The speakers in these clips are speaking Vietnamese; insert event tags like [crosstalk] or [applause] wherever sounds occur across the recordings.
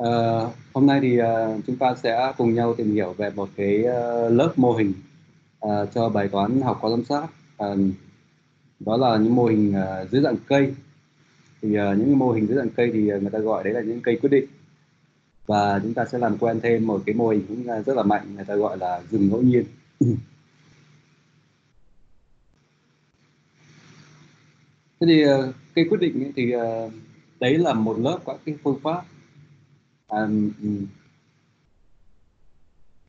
Uh, hôm nay thì uh, chúng ta sẽ cùng nhau tìm hiểu về một cái uh, lớp mô hình uh, cho bài toán học qua giám sát. Uh, đó là những mô hình uh, dưới dạng cây. Thì uh, những mô hình dưới dạng cây thì người ta gọi đấy là những cây quyết định. Và chúng ta sẽ làm quen thêm một cái mô hình cũng rất là mạnh, người ta gọi là rừng ngẫu nhiên. [clears throat] Thế thì uh, cây quyết định ấy, thì uh, đấy là một lớp các cái phương pháp um,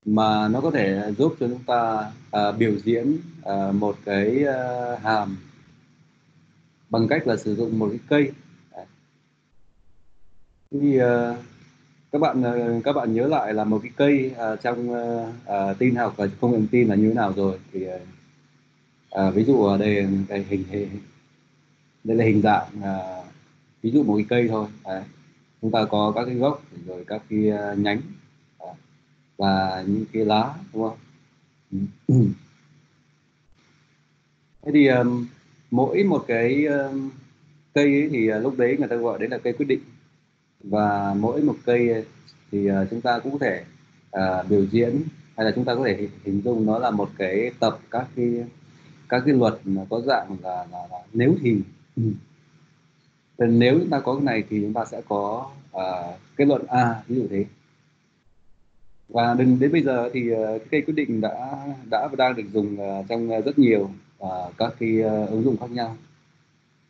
mà nó có thể giúp cho chúng ta uh, biểu diễn uh, một cái uh, hàm bằng cách là sử dụng một cái cây. Thì uh, các bạn uh, các bạn nhớ lại là một cái cây uh, trong uh, uh, tin học và công nghệ tin là như thế nào rồi. Thì uh, uh, ví dụ ở đây cái hình, hình đây là hình dạng uh, ví dụ một cái cây thôi. Đấy chúng ta có các cái gốc rồi các cái ờ, nhánh ờ, và những cái lá đúng không? Thế thì um, mỗi một cái um, cây ấy thì uh, lúc đấy người ta gọi đấy là cây quyết định. Và mỗi một cây thì uh, chúng ta cũng có thể uh, biểu diễn hay là chúng ta có thể hình dung nó là một cái tập các cái các cái luật mà có dạng là, là, là nếu thì thì nếu chúng ta có cái này thì chúng ta sẽ có uh, kết luận A ví dụ thế. Và đến đến bây giờ thì uh, cái cây quyết định đã đã và đang được dùng uh, trong uh, rất nhiều uh, các cái uh, ứng dụng khác nhau.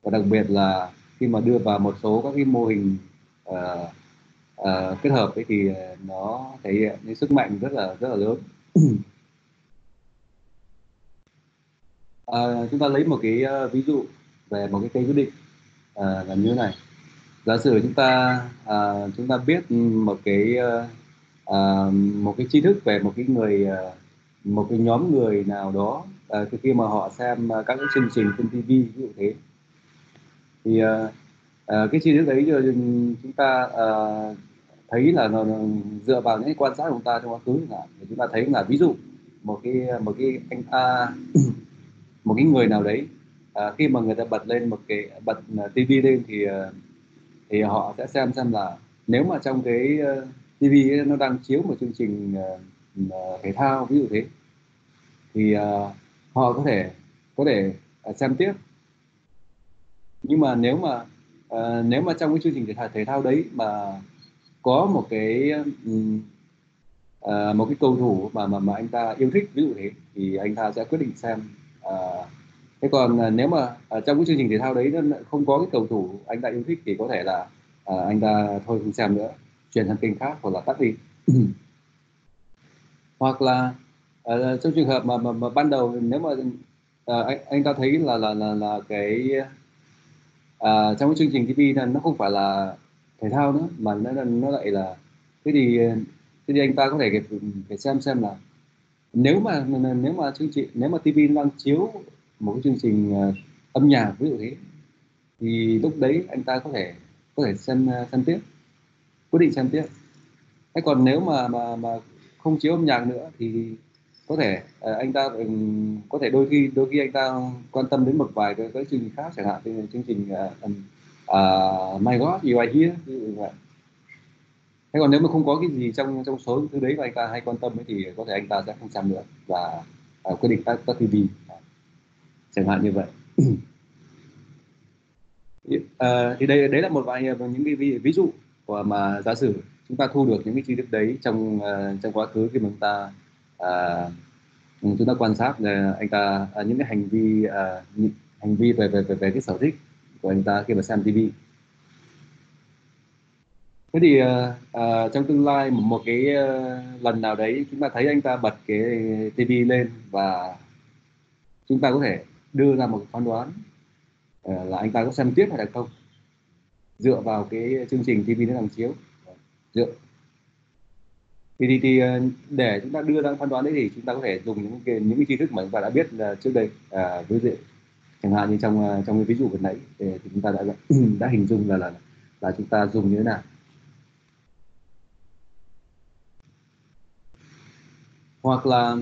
Và đặc biệt là khi mà đưa vào một số các cái mô hình uh, uh, kết hợp ấy thì nó thể hiện những sức mạnh rất là rất là lớn. Uh, [clears throat] chúng ta lấy một cái uh, ví dụ về một cái cây quyết định à, là như thế này. Giả sử chúng ta à, chúng ta biết một cái à, một cái tri thức về một cái người à, một cái nhóm người nào đó à, khi mà họ xem các cái chương trình trên TV ví dụ thế. Thì à, à, cái tri thức đấy chúng ta à, thấy là nó, nó dựa vào những quan sát của chúng ta trong quá khứ là chúng ta thấy là ví dụ một cái một cái anh A [clears throat] một cái người nào đấy à, khi mà người ta bật lên một cái bật à, tivi lên thì à, thì họ sẽ xem xem là nếu mà trong cái à, tivi nó đang chiếu một chương trình thể thao ví dụ thế thì họ có thể có thể xem tiếp. Nhưng mà nếu mà uh, nếu mà trong cái chương trình thể thao thể thao đấy mà có một cái uh, một cái cầu thủ mà mà mà anh ta yêu thích ví dụ thế thì anh ta sẽ quyết định xem uh, thế còn à, nếu mà à, trong cái chương trình thể thao đấy nó không có cái cầu thủ anh ta yêu thích thì có thể là à, anh ta thôi không xem nữa chuyển sang kênh khác hoặc là tắt đi. [clears throat] Hoặc là à, trong trường hợp mà, mà, mà ban đầu nếu mà à, anh, anh ta thấy là là là, là cái à, trong cái chương trình TV này nó không phải là thể thao nữa mà nó nó lại là thế thì thế thì anh ta có thể phải xem xem là nếu mà nếu mà chương trình nếu mà TV đang chiếu một cái chương trình uh, âm nhạc ví dụ thế. Thì lúc đấy anh ta có thể có thể xem ờ, xem tiếp quyết định xem tiếp. Thế còn nếu mà mà mà không chiếu âm nhạc nữa thì có thể uh, anh ta um, có thể đôi khi đôi khi anh ta quan tâm đến một vài cái, cái chương trình khác chẳng hạn như chương trình uh, uh, My God You Are Here ví dụ vậy. Thế còn nếu mà không có cái gì trong trong số thứ đấy mà anh ta hay quan tâm ấy thì có thể anh ta sẽ không xem nữa và uh, quyết định tắt tắt TV chẳng hạn như vậy. À, thì đây đấy là một vài ờ, những cái ví, ví dụ của mà giả sử chúng ta thu được những cái chi tiết đấy trong uh, trong quá khứ khi mà chúng ta uh, chúng ta quan sát uh, anh ta uh, những cái hành vi uh, những hành vi về về về về cái sở thích của anh ta khi mà xem TV thế thì uh, uh, trong tương lai một, một cái uh, lần nào đấy chúng ta thấy anh ta bật cái TV lên và chúng ta có thể đưa ra một phán đoán ờ, là anh ta có xem tiếp hay là không? Dựa vào cái chương trình TV nó đang chiếu. Dựa. Thì, thì, thì ờ, để chúng ta đưa ra phán đoán đấy thì chúng ta có thể dùng những cái những cái tri thức mà chúng ta đã biết là trước đây à, ví dụ chẳng hạn như trong trong cái ví dụ vừa nãy thì, thì chúng ta đã [clears throat] đã hình dung là là là chúng ta dùng như thế nào? Hoặc là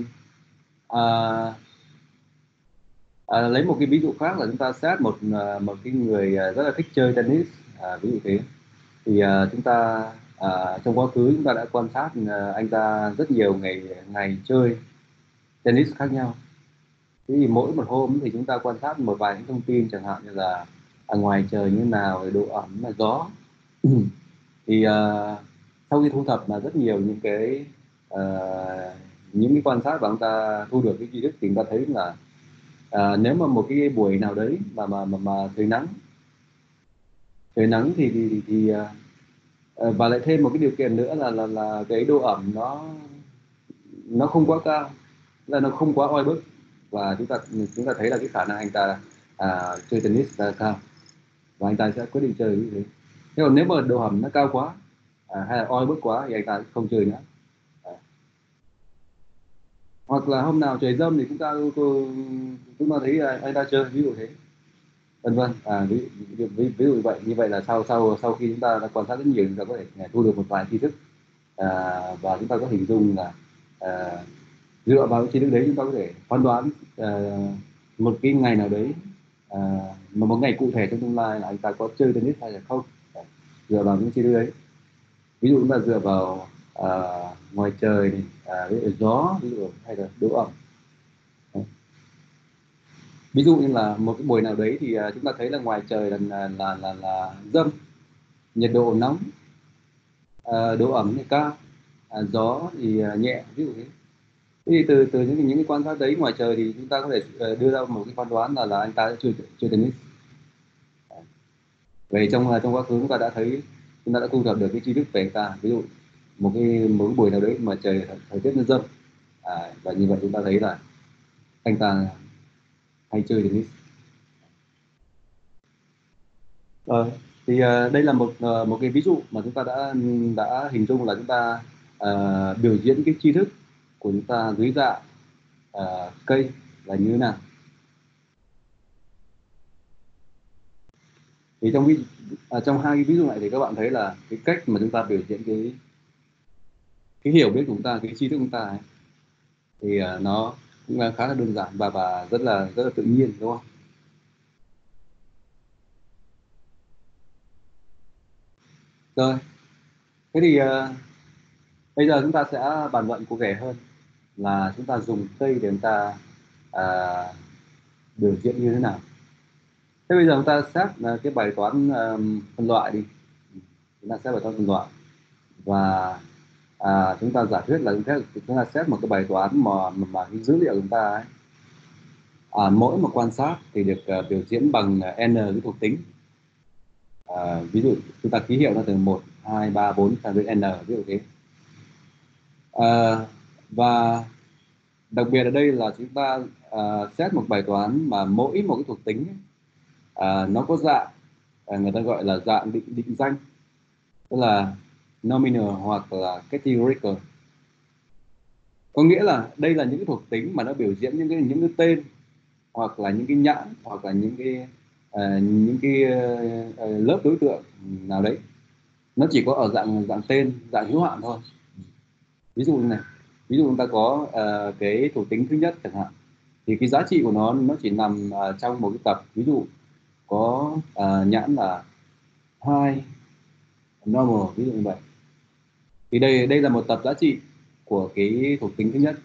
à, à, lấy một cái ví dụ khác là chúng ta xét một à, một cái người à, rất là thích chơi tennis. À, ví dụ thế. Thì à, chúng ta à, trong quá khứ chúng ta đã quan sát à, anh ta rất nhiều ngày ngày chơi tennis khác nhau. Thế thì mỗi một hôm thì chúng ta quan sát một vài những thông tin chẳng hạn như là ở ngoài trời như nào độ ẩm là gió. [clears throat] Thì à, sau khi thu thập là rất nhiều những cái à, những cái quan sát và chúng ta thu được cái tri thức thì chúng ta thấy là à, nếu mà một cái buổi nào đấy mà mà mà, mà trời nắng trời nắng thì thì, thì uh, và lại thêm một cái điều kiện nữa là là là cái độ ẩm nó nó không quá cao là nó không quá oi bức. Và chúng ta chúng ta thấy là cái khả năng anh ta à, chơi tennis là cao và anh ta sẽ quyết định chơi như thế. Thế còn nếu mà độ ẩm nó cao quá à, hay là oi bức quá thì anh ta không chơi nữa hoặc là hôm nào trời dâm thì chúng ta chúng ta thấy à, anh ta chơi ví dụ thế. Vân vân. À, ví, ví, ví, ví dụ như vậy. Như vậy là sau sau sau khi chúng ta đã quan sát rất nhiều chúng ta có thể à, thu được một vài tri thức. À, và chúng ta có hình dung là à, dựa vào tri thức đấy chúng ta có thể phán đoán à, một cái ngày nào đấy à, mà một ngày cụ thể trong tương lai là anh ta có chơi tennis hay là không. Dựa vào những tri thức đấy. Ví dụ chúng ta dựa vào ngoài trời này à, ví dụ gió ví dụ hay là độ ẩm. Ví dụ như là một cái buổi nào đấy thì à, chúng ta thấy là ngoài trời là là là là, là dâm nhiệt độ nóng à, độ ẩm thì cao à, gió thì à, nhẹ ví dụ thế. Thì từ từ những những cái quan sát đấy ngoài trời thì chúng ta có thể à, đưa ra một cái phán đoán là là anh ta đã chơi chơi tennis. Về trong trong quá khứ chúng ta đã thấy chúng ta đã thu thập được cái tri thức về anh ta. Ví dụ một cái một cái buổi nào đấy mà trời thời tiết nó dâm à, và như vậy chúng ta thấy là anh ta hay chơi tennis. À, thì à, đây là một à, một cái ví dụ mà chúng ta đã đã hình dung là chúng ta à, biểu diễn cái tri thức của chúng ta dưới dạng à, cây là như thế nào. Thì trong ví à, trong hai cái ví dụ này thì các bạn thấy là cái cách mà chúng ta biểu diễn cái cái hiểu biết của chúng ta cái tri thức của chúng ta ấy, thì uh, nó cũng khá là đơn giản và và rất là rất là tự nhiên đúng không? Rồi. Thế thì uh, bây giờ chúng ta sẽ bàn luận cụ thể hơn là chúng ta dùng cây để chúng ta uh, biểu diễn như thế nào. Thế bây giờ chúng ta xét uh, cái bài toán uh, phân loại đi. Chúng ta xét bài toán phân loại. Và à, chúng ta giả thuyết là chúng ta, xét một cái bài toán mà mà, mà cái dữ liệu chúng ta ấy, à, mỗi một quan sát thì được uh, biểu diễn bằng à, n cái thuộc tính. À, ví dụ chúng ta ký hiệu nó từ 1, 2, 3, 4 sang đến n ví dụ thế. À, và đặc biệt ở đây là chúng ta uh, xét một bài toán mà mỗi một cái thuộc tính uh, nó có dạng uh, người ta gọi là dạng định định danh. Tức là nominal hoặc là categorical. Có nghĩa là đây là những cái thuộc tính mà nó biểu diễn những cái những cái tên hoặc là những cái nhãn hoặc là những cái uh, những cái uh, lớp đối tượng nào đấy. Nó chỉ có ở dạng dạng tên dạng hữu hạn thôi. Ví dụ như này ví dụ chúng ta có uh, cái thuộc tính thứ nhất chẳng hạn thì cái giá trị của nó nó chỉ nằm uh, trong một cái tập. Ví dụ có uh, nhãn là hai normal ví dụ như vậy thì đây đây là một tập giá trị của cái thuộc tính thứ nhất.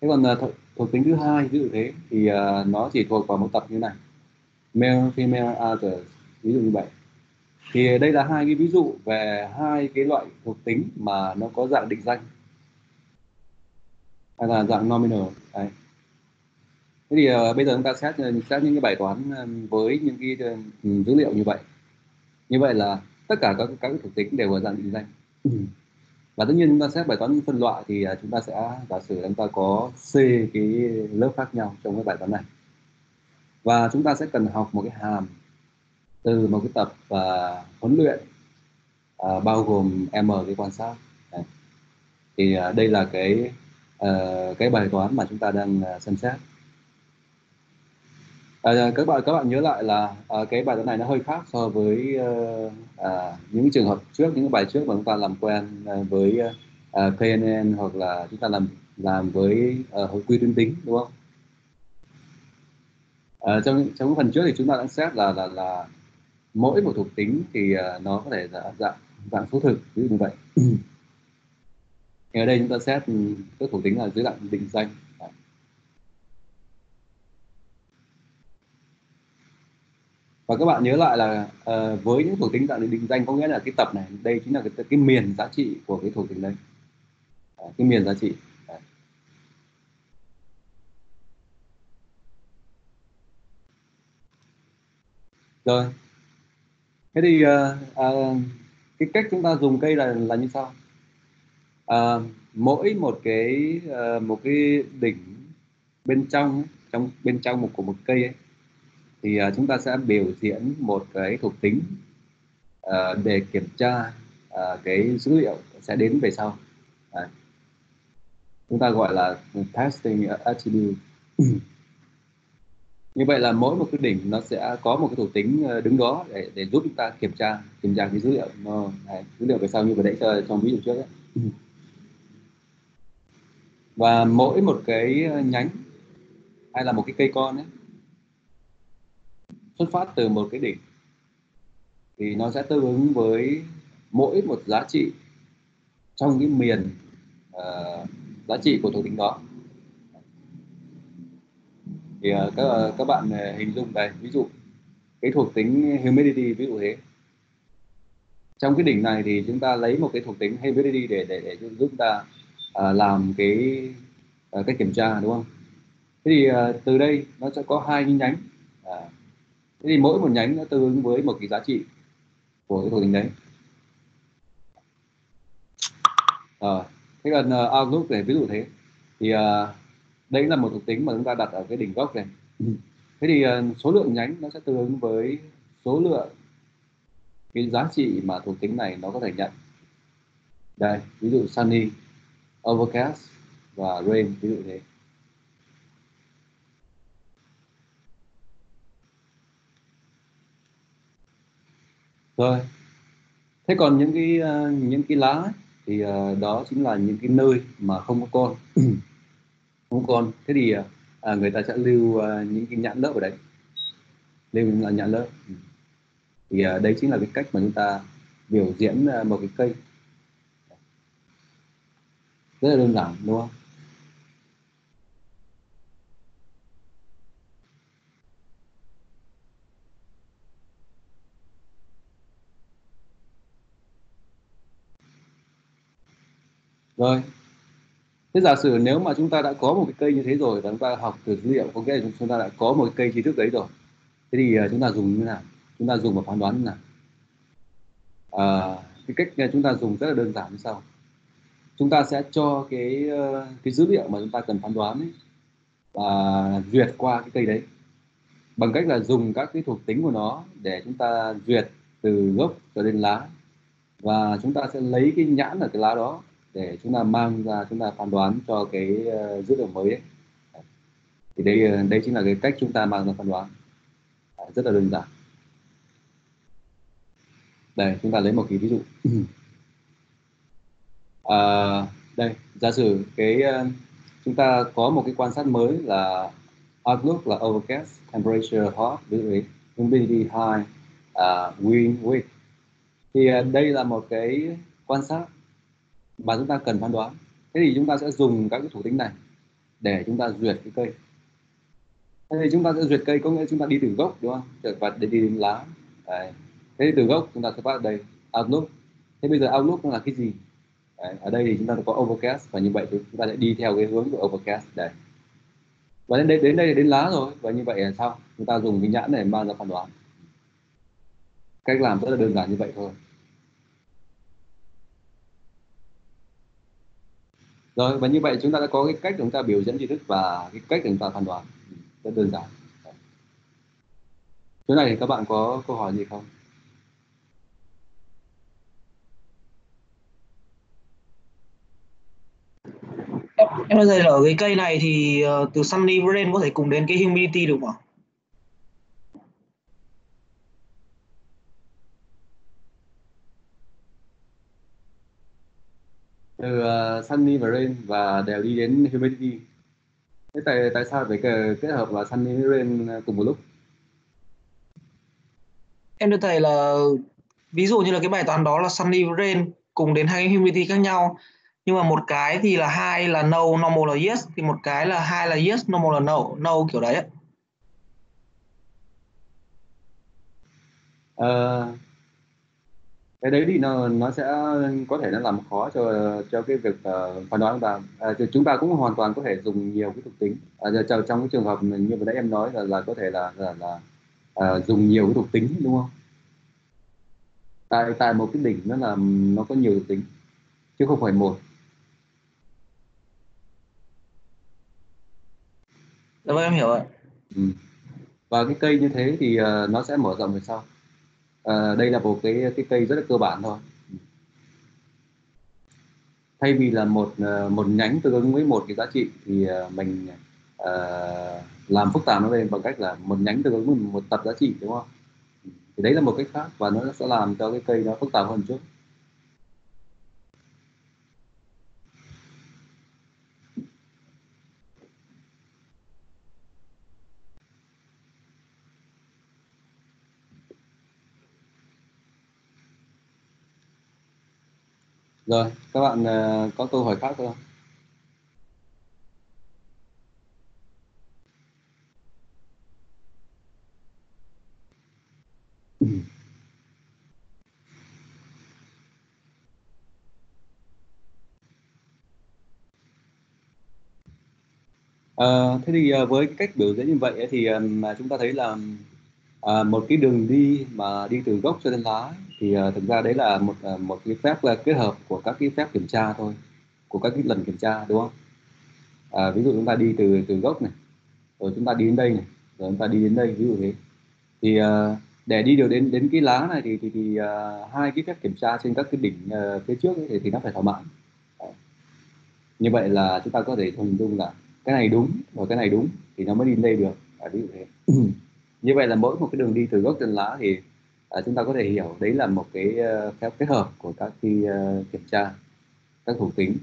Thế còn uh, thuộc, thuộc tính thứ hai ví dụ thế thì uh, nó chỉ thuộc vào một tập như này. Male female other ví dụ như vậy. Thì đây là hai cái ví dụ về hai cái loại thuộc tính mà nó có dạng định danh. Hay là dạng nominal đấy. Thế thì uh, bây giờ chúng ta xét xét những cái bài toán với những cái uh, dữ liệu như vậy. Như vậy là tất cả các các thuộc tính đều ở dạng định danh và tất nhiên chúng ta xét bài toán phân loại thì à, chúng ta sẽ giả sử chúng ta có c cái lớp khác nhau trong cái bài toán này. Và chúng ta sẽ cần học một cái hàm từ một cái tập uh, huấn luyện uh, bao gồm m cái quan sát. Này. thì uh, đây là cái uh, cái bài toán mà chúng ta đang uh, xem xét. À, dạ, các bạn các bạn nhớ lại là à, cái bài toán này nó hơi khác so với ờ, à, những trường hợp trước những bài trước mà chúng ta làm quen à, với à, KNN hoặc là chúng ta làm làm với ờ, à, hồi quy tuyến tính đúng không? À, trong trong phần trước thì chúng ta đã xét là là là mỗi một thuộc tính thì à, nó có thể là dạng dạng số thực ví dụ như vậy thì ở đây chúng ta xét ừ, các thuộc tính là dưới dạng định danh và các bạn nhớ lại là uh, với những thuộc tính dạng định danh có nghĩa là cái tập này đây chính là cái, cái miền giá trị của cái thuộc tính đấy. Ờ, cái miền giá trị. Rồi. Thế thì uh, uh, cái cách chúng ta dùng cây là là như sau. Uh, mỗi một cái uh, một cái đỉnh bên trong trong bên trong một của một cây ấy, thì uh, chúng ta sẽ biểu diễn một cái thuộc tính uh, để kiểm tra uh, cái dữ liệu sẽ đến về sau à. chúng ta gọi là testing attribute [clears throat] như vậy là mỗi một cái đỉnh nó sẽ có một cái thuộc tính đứng đó để để giúp chúng ta kiểm tra kiểm tra cái dữ liệu ờ, nó này, dữ liệu về sau như vừa nãy cho trong ví dụ trước ấy. [clears throat] và mỗi một cái nhánh hay là một cái cây con ấy xuất phát từ một cái đỉnh thì nó sẽ tương ứng với mỗi một giá trị trong cái miền uh, giá trị của thuộc tính đó. Thì uh, các uh, các bạn uh, hình dung đây ví dụ cái thuộc tính humidity ví dụ thế. Trong cái đỉnh này thì chúng ta lấy một cái thuộc tính humidity để để, để giúp ta uh, làm cái uh, cách kiểm tra đúng không? Thế thì uh, từ đây nó sẽ có hai nhánh à, thế thì mỗi một nhánh nó tương ứng với một cái giá trị của cái thuộc tính đấy. À, thế còn uh, outlook này ví dụ thế. Thì ờ, uh, đấy là một thuộc tính mà chúng ta đặt ở cái đỉnh gốc này. [laughs] Thế thì uh, số lượng nhánh nó sẽ tương ứng với số lượng cái giá trị mà thuộc tính này nó có thể nhận. Đây ví dụ sunny overcast và rain ví dụ thế. Rồi thế còn những cái ờ, những cái lá thì ờ, đó chính là những cái nơi mà không có con. [clears throat] Không có con. Thế thì ờ, à, người ta sẽ lưu những cái nhãn lớp ở đấy. Lưu là nhãn lớp. Ừ. Thì uh, đấy chính là cái cách mà chúng ta biểu diễn một cái cây. Rất là đơn giản đúng không? Rồi thế giả sử nếu mà chúng ta đã có một cái cây như thế rồi và chúng ta học từ dữ liệu có nghĩa là chúng ta đã có một cái cây tri thức đấy rồi. Thế thì à, chúng ta dùng như thế nào? Chúng ta dùng và phán đoán như thế nào? À, cái cách chúng ta dùng rất là đơn giản như sau. Chúng ta sẽ cho cái ờ, cái dữ liệu mà chúng ta cần phán đoán ấy, và duyệt qua cái cây đấy. Bằng cách là dùng các cái thuộc tính của nó để chúng ta duyệt từ gốc cho đến lá. Và chúng ta sẽ lấy cái nhãn ở cái lá đó để chúng ta mang ra chúng ta phán đoán cho cái ờ, dữ liệu mới ấy. thì đây ờ, đây chính là cái cách chúng ta mang ra phán đoán. Rất là đơn giản. Đây chúng ta lấy một cái ví dụ. [clears throat] À, đây giả sử cái ờ, chúng ta có một cái quan sát mới là outlook là overcast temperature hot ví dụ humidity high uh, wind weak thì đây là một cái quan sát mà chúng ta cần phán đoán. Thế thì chúng ta sẽ dùng các cái thủ tính này để chúng ta duyệt cái cây. Thế thì chúng ta sẽ duyệt cây có nghĩa chúng ta đi từ gốc, đúng không? Và để đi đến lá. Đấy. thế thì từ gốc chúng ta sẽ bắt đây, outlook. Thế bây giờ outlook nó là cái gì? Đấy. ở đây thì chúng ta có overcast và như vậy thì chúng ta sẽ đi theo cái hướng của overcast. Đây và đến đây đến đây đến lá rồi, và như vậy là sao chúng ta dùng cái nhãn này mang ra phán đoán. Cách làm rất là đơn giản như vậy thôi. Rồi và như vậy chúng ta đã có cái cách chúng ta biểu diễn tri thức và cái cách chúng ta phán đoán. Ừ, rất đơn giản. Chỗ này thì các bạn có câu hỏi gì không? Em nói là ở cái cây này thì uh, từ sunny Brain có thể cùng đến cái humidity được không ạ? từ uh, sunny và rain và đều đi đến humidity. Thế tại tại sao phải kết hợp là sunny với rain cùng một lúc? Em thưa thầy là ví dụ như là cái bài toán đó là sunny với rain cùng đến hai humidity khác nhau. Nhưng mà một cái thì là hai là no normal là yes thì một cái là hai là yes normal là no no kiểu đấy ấy. Ờ, cái đấy thì nó nó sẽ có thể nó làm khó cho cho cái việc uh, phán đoán của ta à, chúng ta cũng hoàn toàn có thể dùng nhiều cái thuộc tính à, trong, trong cái trường hợp như vừa nãy em nói là là có thể là là, là à, dùng nhiều cái thuộc tính đúng không tại tại một cái đỉnh nó là nó có nhiều thuộc tính chứ không phải một Dạ vâng em hiểu ạ. Ừ. Và cái cây như thế thì uh, nó sẽ mở rộng về sau à, đây là một cái cái cây rất là cơ bản thôi. Thay vì là một ờ, một nhánh tương ứng với một cái giá trị thì ờ, mình uh, làm phức tạp nó lên bằng cách là một nhánh tương ứng với một tập giá trị đúng không? Thì đấy là một cách khác và nó sẽ làm cho cái cây nó phức tạp hơn chút. Rồi, các bạn uh, có câu hỏi khác không? À, [laughs] thế thì ờ, với cách biểu diễn như vậy thì chúng ta thấy là à, một cái đường đi mà đi từ gốc cho đến lá thì à, thực ra đấy là một à, một cái phép là kết hợp của các cái phép kiểm tra thôi của các cái lần kiểm tra đúng không? À, ví dụ chúng ta đi từ từ gốc này rồi chúng ta đi đến đây này rồi chúng ta đi đến đây ví dụ thế. Thì à, để đi được đến đến cái lá này thì thì, thì à, hai cái phép kiểm tra trên các cái đỉnh à, phía trước ấy, thì, thì nó phải thỏa mãn. Như vậy là chúng ta có thể hình dung là cái này đúng và cái này đúng thì nó mới đi lên đây được. À, ví dụ thế. [clears throat] như vậy là mỗi một cái đường đi từ gốc trên lá thì à, chúng ta có thể hiểu đấy là một cái uh, phép kết hợp của các cái uh, kiểm tra các thủ tính.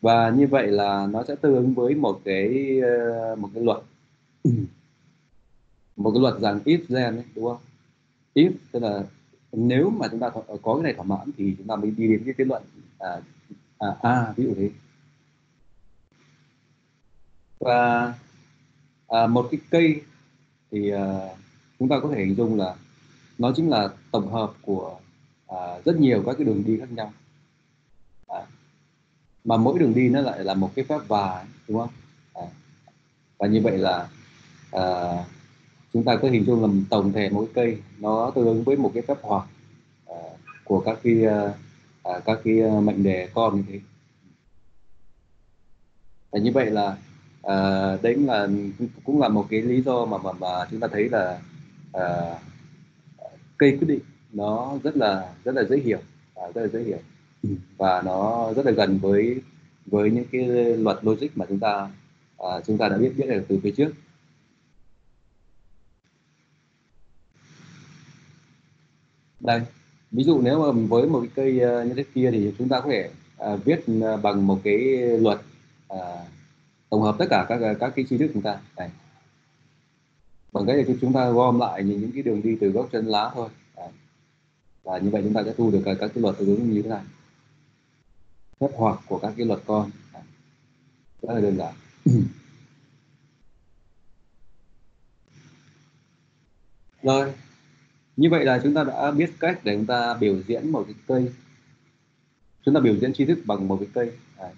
Và như vậy là nó sẽ tương ứng với một cái uh, một cái luật. Một cái luật rằng if then ấy, đúng không? If tức là nếu mà chúng ta có cái này thỏa mãn thì chúng ta mới đi đến cái kết luận à, à, à ví dụ thế. Và à, một cái cây thì uh, chúng ta có thể hình dung là nó chính là tổng hợp của uh, rất nhiều các cái đường đi khác nhau. À, mà mỗi đường đi nó lại là một cái phép và đúng không? À, và như vậy là uh, chúng ta có hình dung là tổng thể mỗi cây nó tương ứng với một cái phép hoặc uh, của các cái uh, uh, các cái mệnh đề con như thế. Và như vậy là à, đấy cũng là cũng là một cái lý do mà mà, mà chúng ta thấy là à, cây quyết định nó rất là rất là dễ hiểu à, rất là dễ hiểu ừ. và nó rất là gần với với những cái luật logic mà chúng ta à, chúng ta đã biết biết được từ phía trước đây ví dụ nếu mà với một cái cây uh, như thế kia thì chúng ta có thể uh, viết uh, bằng một cái luật uh, tổng hợp tất cả các các cái tri thức chúng ta. Này bằng cách là chúng ta gom lại những, những cái đường đi từ gốc chân lá thôi. Đấy. và như vậy chúng ta sẽ thu được các, các cái luật tương ứng như thế này. Phép hoặc của các cái luật con. Đấy. rất là đơn giản. [clears throat] Rồi. Như vậy là chúng ta đã biết cách để chúng ta biểu diễn một cái cây. Chúng ta biểu diễn tri thức bằng một cái cây. Đấy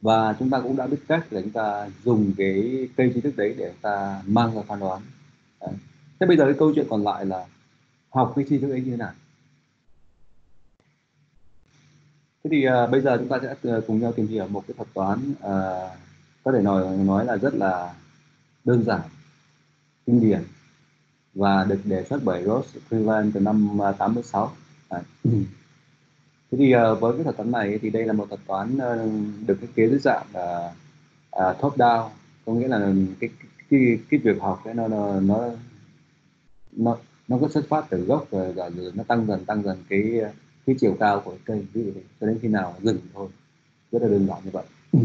và chúng ta cũng đã biết cách để chúng ta dùng cái cây tri thức đấy để chúng ta mang ra phán đoán đấy. thế bây giờ cái câu chuyện còn lại là học cái tri thức ấy như thế nào thế thì uh, bây giờ chúng ta sẽ uh, cùng nhau tìm hiểu một cái thuật toán uh, có thể nói nói là rất là đơn giản kinh điển và được đề xuất bởi Ross Cleveland từ năm 86 Đấy thế thì uh, với cái thuật toán này thì đây là một thuật toán uh, được thiết kế dưới dạng uh, uh, top down. Có nghĩa là cái cái cái việc học ấy nó nó nó nó nó có xuất phát từ gốc rồi, rồi, rồi nó tăng dần tăng dần cái cái chiều cao của cây. Ví dụ cho đến khi nào dừng thôi. Rất là đơn giản như vậy. [clears throat]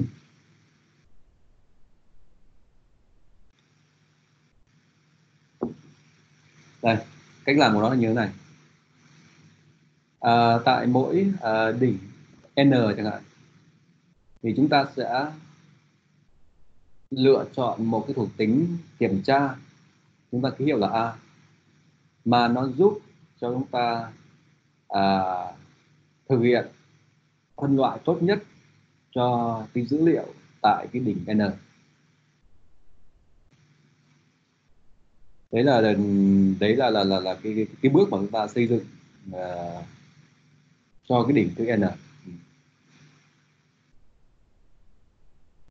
Đây cách làm của nó là như thế này à, tại mỗi à, đỉnh n chẳng hạn thì chúng ta sẽ lựa chọn một cái thuộc tính kiểm tra. Chúng ta ký hiệu là a mà nó giúp cho chúng ta à, thực hiện phân loại tốt nhất cho cái dữ liệu tại cái đỉnh n. Đấy là đấy là là là, là cái, cái cái bước mà chúng ta xây dựng uh, cho cái đỉnh thứ n.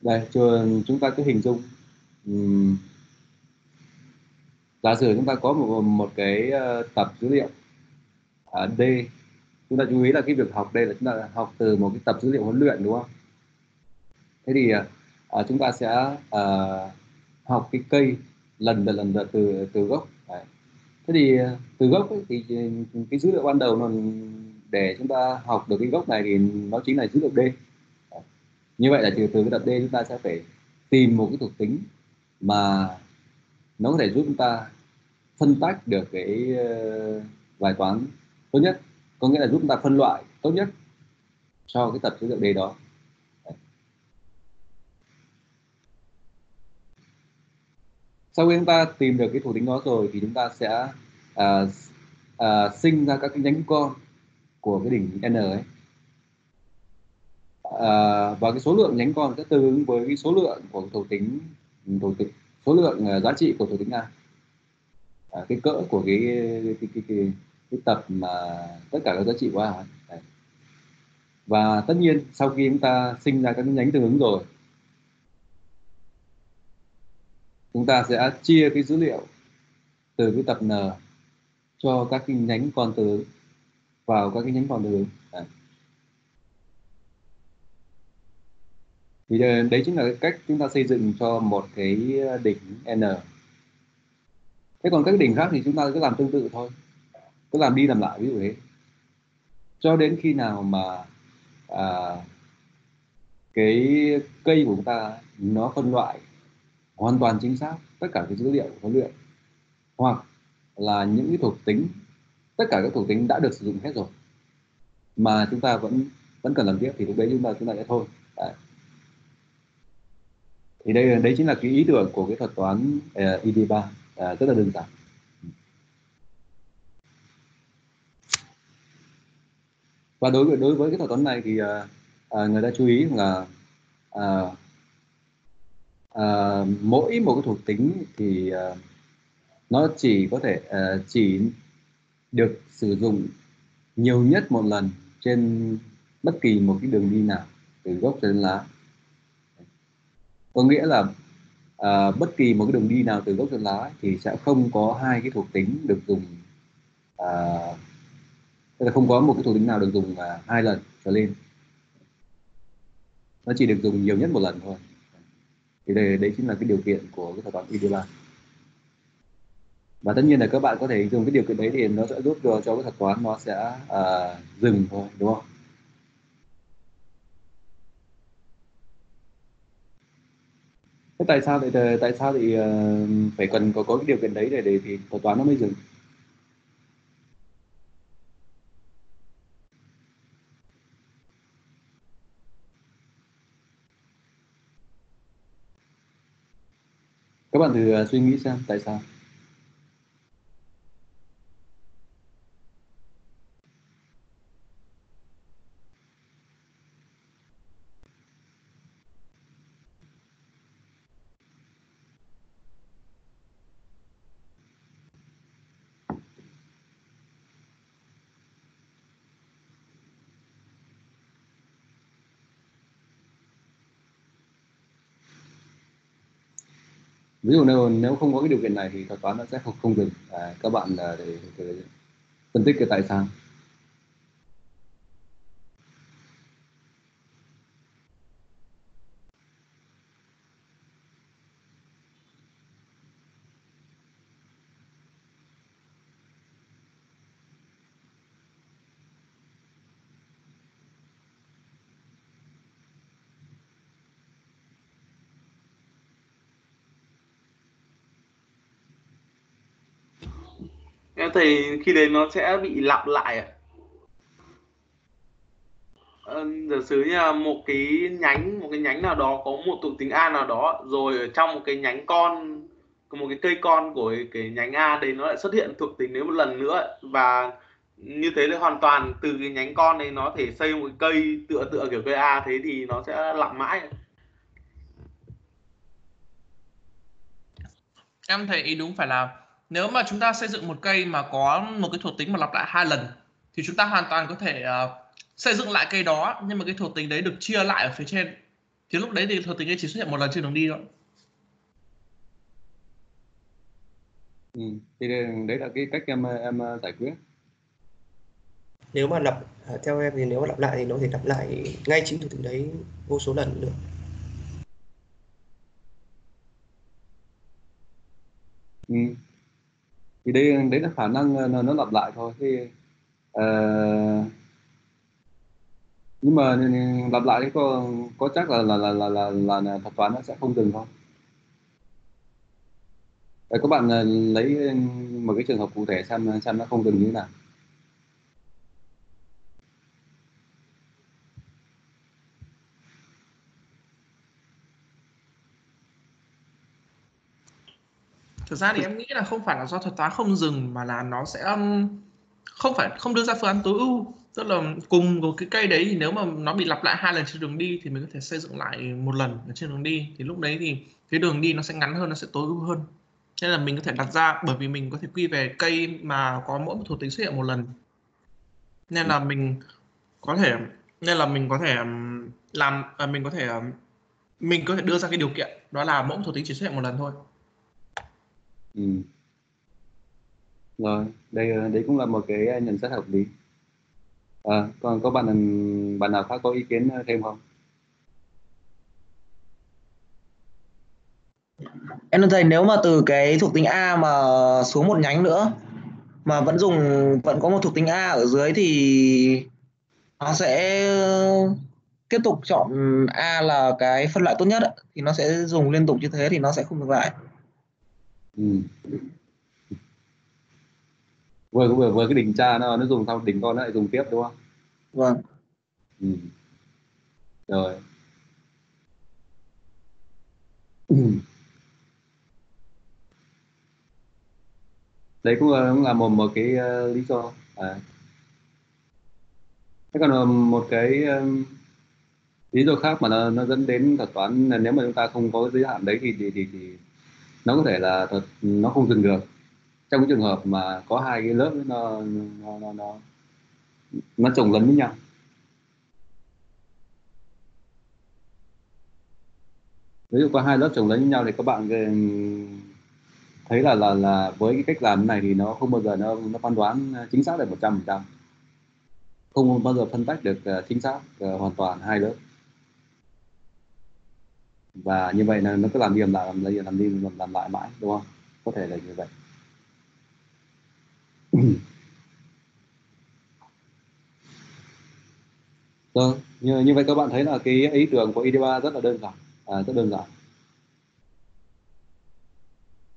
Đây cho chúng ta cứ hình dung. Giả sử chúng ta có một một cái ờ, tập dữ liệu ở D chúng ta chú ý là cái việc học đây là chúng ta học từ một cái tập dữ liệu huấn luyện đúng không? Thế thì à, chúng ta sẽ à, học cái cây lần lần lần lượt từ từ gốc. Đấy. thế thì từ gốc ấy, thì ừ, cái dữ liệu ban đầu nó để chúng ta học được cái gốc này thì nó chính là dữ liệu D. Như vậy là từ từ cái tập D chúng ta sẽ phải tìm một cái thuộc tính mà nó có thể giúp chúng ta phân tách được cái ờ, bài toán tốt nhất có nghĩa là giúp chúng ta phân loại tốt nhất cho cái tập dữ liệu D đó. Sau khi chúng ta tìm được cái thuộc tính đó rồi thì chúng ta sẽ à, à, sinh ra các cái nhánh con của cái đỉnh n ấy. À, và cái số lượng nhánh con sẽ tương ứng với cái số lượng của thuộc tính thuộc tính số lượng uh, giá trị của thuộc tính a. À, cái cỡ của cái cái, cái, cái, cái, cái tập mà tất cả các giá trị của a. Đấy. và tất nhiên sau khi chúng ta sinh ra các nhánh tương ứng rồi chúng ta sẽ chia cái dữ liệu từ cái tập n cho các cái nhánh con từ vào các cái nhánh con đường. À. thì ờ, đấy chính là cái cách chúng ta xây dựng cho một cái đỉnh n. Thế còn các đỉnh khác thì chúng ta cứ làm tương tự thôi. Cứ làm đi làm lại ví dụ thế. Cho đến khi nào mà à, cái cây của chúng ta nó phân loại hoàn toàn chính xác tất cả cái dữ liệu huấn luyện hoặc là những cái thuộc tính tất cả các thuộc tính đã được sử dụng hết rồi. Mà chúng ta vẫn vẫn cần làm tiếp thì lúc đấy chúng ta chúng ta sẽ thôi. Đấy. thì đây đấy chính là cái ý tưởng của cái thuật toán uh, ID3 uh, rất là đơn giản. Và đối với đối với cái thuật toán này thì uh, uh, người ta chú ý là uh, uh, mỗi một cái thuộc tính thì uh, nó chỉ có thể uh, chỉ được sử dụng nhiều nhất một lần trên bất kỳ một cái đường đi nào từ gốc cho đến lá. Có nghĩa là uh, bất kỳ một cái đường đi nào từ gốc cho đến lá thì sẽ không có hai cái thuộc tính được dùng uh, tức là không có một cái thuộc tính nào được dùng uh, hai lần trở lên. Nó chỉ được dùng nhiều nhất một lần thôi. Thì đây, đấy chính là cái điều kiện của cái thuật toán ideal và tất nhiên là các bạn có thể dùng cái điều kiện đấy thì nó sẽ giúp cho, cho cái thuật toán nó sẽ uh, dừng thôi đúng không? Thế tại sao thì tại sao thì uh, ờ, phải cần có có cái điều kiện đấy để để thì thuật toán nó mới dừng? Các bạn thử à, suy nghĩ xem tại sao. Ví dụ nếu nếu không có cái điều kiện này thì thuật toán nó sẽ không không dừng à, các bạn để, để, để phân tích cái tại sao. Thầy khi đấy nó sẽ bị lặp lại à? Ờ, giả sử như là một cái nhánh, một cái nhánh nào đó có một thuộc tính a nào đó, rồi ở trong một cái nhánh con, một cái cây con của cái nhánh a đấy nó lại xuất hiện thuộc tính đấy một lần nữa, và như thế là hoàn toàn từ cái nhánh con đấy nó thể xây một cái cây tựa tựa kiểu cây a thế thì nó sẽ lặp mãi. Em thấy ý đúng phải là nếu mà chúng ta xây dựng một cây mà có một cái thuộc tính mà lặp lại hai lần thì chúng ta hoàn toàn có thể uh, xây dựng lại cây đó nhưng mà cái thuộc tính đấy được chia lại ở phía trên thì lúc đấy thì thuộc tính ấy chỉ xuất hiện một lần trên đường đi thôi ừ. thì đấy là cái cách em em giải quyết nếu mà lặp à, theo em thì nếu mà lặp lại thì nó có thể lặp lại ngay chính thuộc tính đấy vô số lần được ừ thì đây đấy là khả năng ờ, nó, nó lặp lại thôi. Thì uh, nhưng mà lặp lại thì có có chắc là là là là là, là, là thuật toán nó sẽ không dừng không các bạn ờ, lấy một cái trường hợp cụ thể xem xem nó không dừng như thế nào. Thực ra thì em nghĩ là không phải là do thuật toán không dừng mà là nó sẽ um, không phải không đưa ra phương án tối ưu. Tức là cùng một cái cây đấy thì nếu mà nó bị lặp lại hai lần trên đường đi thì mình có thể xây dựng lại một lần ở trên đường đi. Thì lúc đấy thì cái đường đi nó sẽ ngắn hơn nó sẽ tối ưu hơn. Nên là mình có thể đặt ra bởi vì mình có thể quy về cây mà có mỗi một thuộc tính xuất hiện một lần. Nên là mình có thể nên là mình có thể um, làm à, mình có thể um, mình có thể đưa ra cái điều kiện đó là mỗi một thuộc tính chỉ xuất hiện một lần thôi. Ừ. rồi đây ờ, đấy cũng là một cái ờ, nhận xét hợp lý. À, còn có bạn bạn nào khác có ý kiến ờ, thêm không? Em thấy nếu mà từ cái thuộc tính A mà xuống một nhánh nữa mà vẫn dùng vẫn có một thuộc tính A ở dưới thì nó sẽ tiếp tục chọn A là cái phân loại tốt nhất thì nó sẽ dùng liên tục như thế thì nó sẽ không ngược lại ừ. vừa vừa vừa cái đỉnh cha nó nó dùng xong đỉnh con nó lại dùng tiếp đúng không vâng ừ. rồi đấy cũng là, cũng là một một cái uh, lý do à. thế còn một cái um, lý do khác mà nó, nó dẫn đến thuật toán là nếu mà chúng ta không có giới hạn đấy thì thì thì, thì nó có thể là thật nó không dừng được. Trong cái trường hợp mà có hai cái lớp nó nó nó nó, nó trồng lấn với nhau. Ví dụ có hai lớp trồng lấn với nhau thì các bạn ừ, thấy là là là với cái cách làm này thì nó không bao giờ nó nó phán đoán ờ, chính xác được một trăm phần trăm. Không bao giờ phân tách được ờ, chính xác ờ, hoàn toàn hai lớp và như vậy là nó cứ làm đi làm lại làm đi làm đi làm, làm lại mãi đúng không? Có thể là như vậy. Rồi [clears throat] vâng, như, như vậy các bạn thấy là cái ý tưởng của ID3 rất là đơn giản. À, rất đơn giản.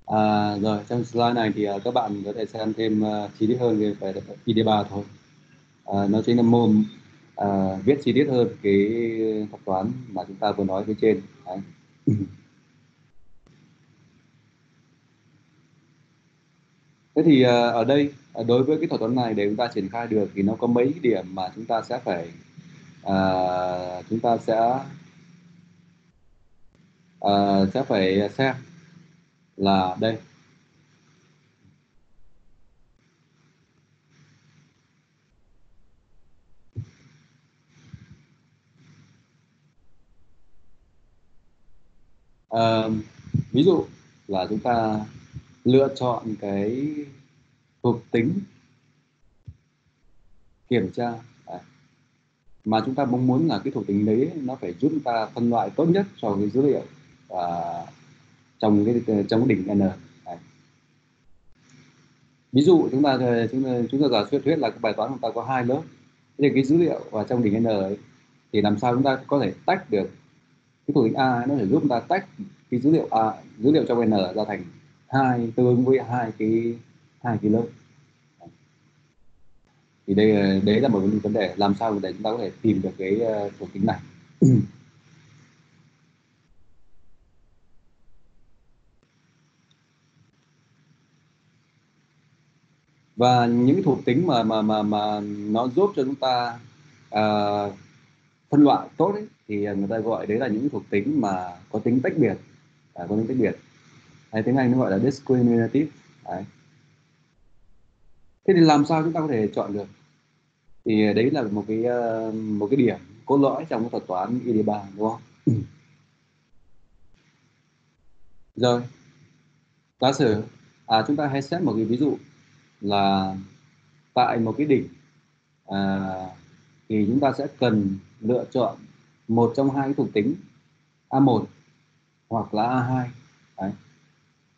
À, rồi trong slide này thì uh, các bạn có thể xem thêm uh, chi tiết hơn về, về ID3 thôi. À, nó chính là môn à, viết chi tiết hơn cái thuật toán mà chúng ta vừa nói phía trên Đấy. Thế thì à, ở đây à, đối với cái thuật toán này để chúng ta triển khai được thì nó có mấy điểm mà chúng ta sẽ phải à, chúng ta sẽ à, sẽ phải xem là đây à, ví dụ là chúng ta lựa chọn cái thuộc tính kiểm tra à, mà chúng ta mong muốn là cái thuộc tính đấy nó phải giúp chúng ta phân loại tốt nhất cho cái dữ liệu và trong cái trong cái đỉnh n à. ví dụ chúng ta chúng ta chúng ta giả thuyết thuyết là cái bài toán chúng ta có hai lớp thì cái dữ liệu và trong đỉnh n ấy thì làm sao chúng ta có thể tách được cái thuộc tính a nó sẽ giúp chúng ta tách cái dữ liệu a dữ liệu trong n ra thành hai tương ứng với hai cái hai cái lớp. Thì đây đấy là một vấn đề làm sao để chúng ta có thể tìm được cái ờ, thuộc tính này. [clears throat] Và những thuộc tính mà mà mà mà nó giúp cho chúng ta uh, phân loại tốt ấy, thì người ta gọi đấy là những thuộc tính mà có tính tách biệt. À, có tính tách biệt. Hay tiếng Anh nó gọi là discriminative. Đấy. thế thì làm sao chúng ta có thể chọn được? Thì đấy là một cái uh, một cái điểm cốt lõi trong cái thuật toán ID3 đúng không? Rồi. Giả sử à, chúng ta hãy xét một cái ví dụ là tại một cái đỉnh à, thì chúng ta sẽ cần lựa chọn một trong hai thuộc tính A1 hoặc là A2 Đấy.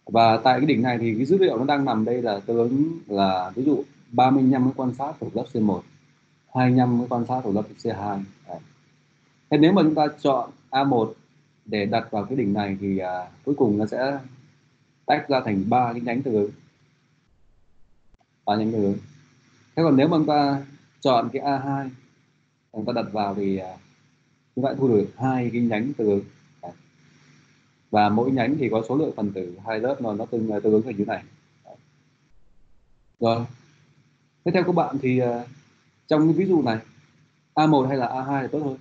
và tại cái đỉnh này thì cái dữ liệu nó đang nằm đây là tương ứng là ví dụ 35 cái quan sát thuộc lớp C1 25 cái quan sát thuộc lớp C2 Đấy. thế nếu mà chúng ta chọn A1 để đặt vào cái đỉnh này thì à, cuối cùng nó sẽ tách ra thành ba cái nhánh tương ứng ba nhánh tương ứng thế còn nếu mà chúng ta chọn cái A2 chúng ta đặt vào thì à, chúng ta thu được hai cái nhánh tương ứng và mỗi nhánh thì có số lượng phần tử hai lớp nó nó tương tương ứng như thế này. Rồi. Thế theo các bạn thì uh, trong cái ví dụ này A1 hay là A2 là tốt hơn?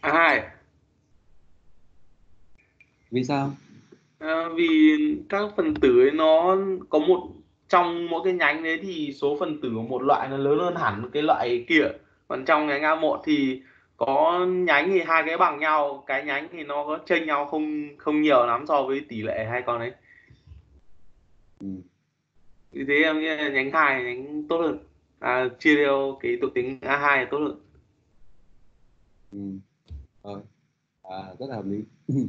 A2 vì sao? À, vì các phần tử ấy nó có một trong mỗi cái nhánh đấy thì số phần tử của một loại nó lớn hơn hẳn cái loại kia còn trong nhánh A1 thì có nhánh thì hai cái bằng nhau cái nhánh thì nó có chênh nhau không không nhiều lắm so với tỷ lệ hai con đấy ừ. vì thế em nghĩ là nhánh hai nhánh tốt hơn à, chia theo cái thuộc tính A2 là tốt hơn ừ. Rồi. À, rất là hợp lý [clears throat]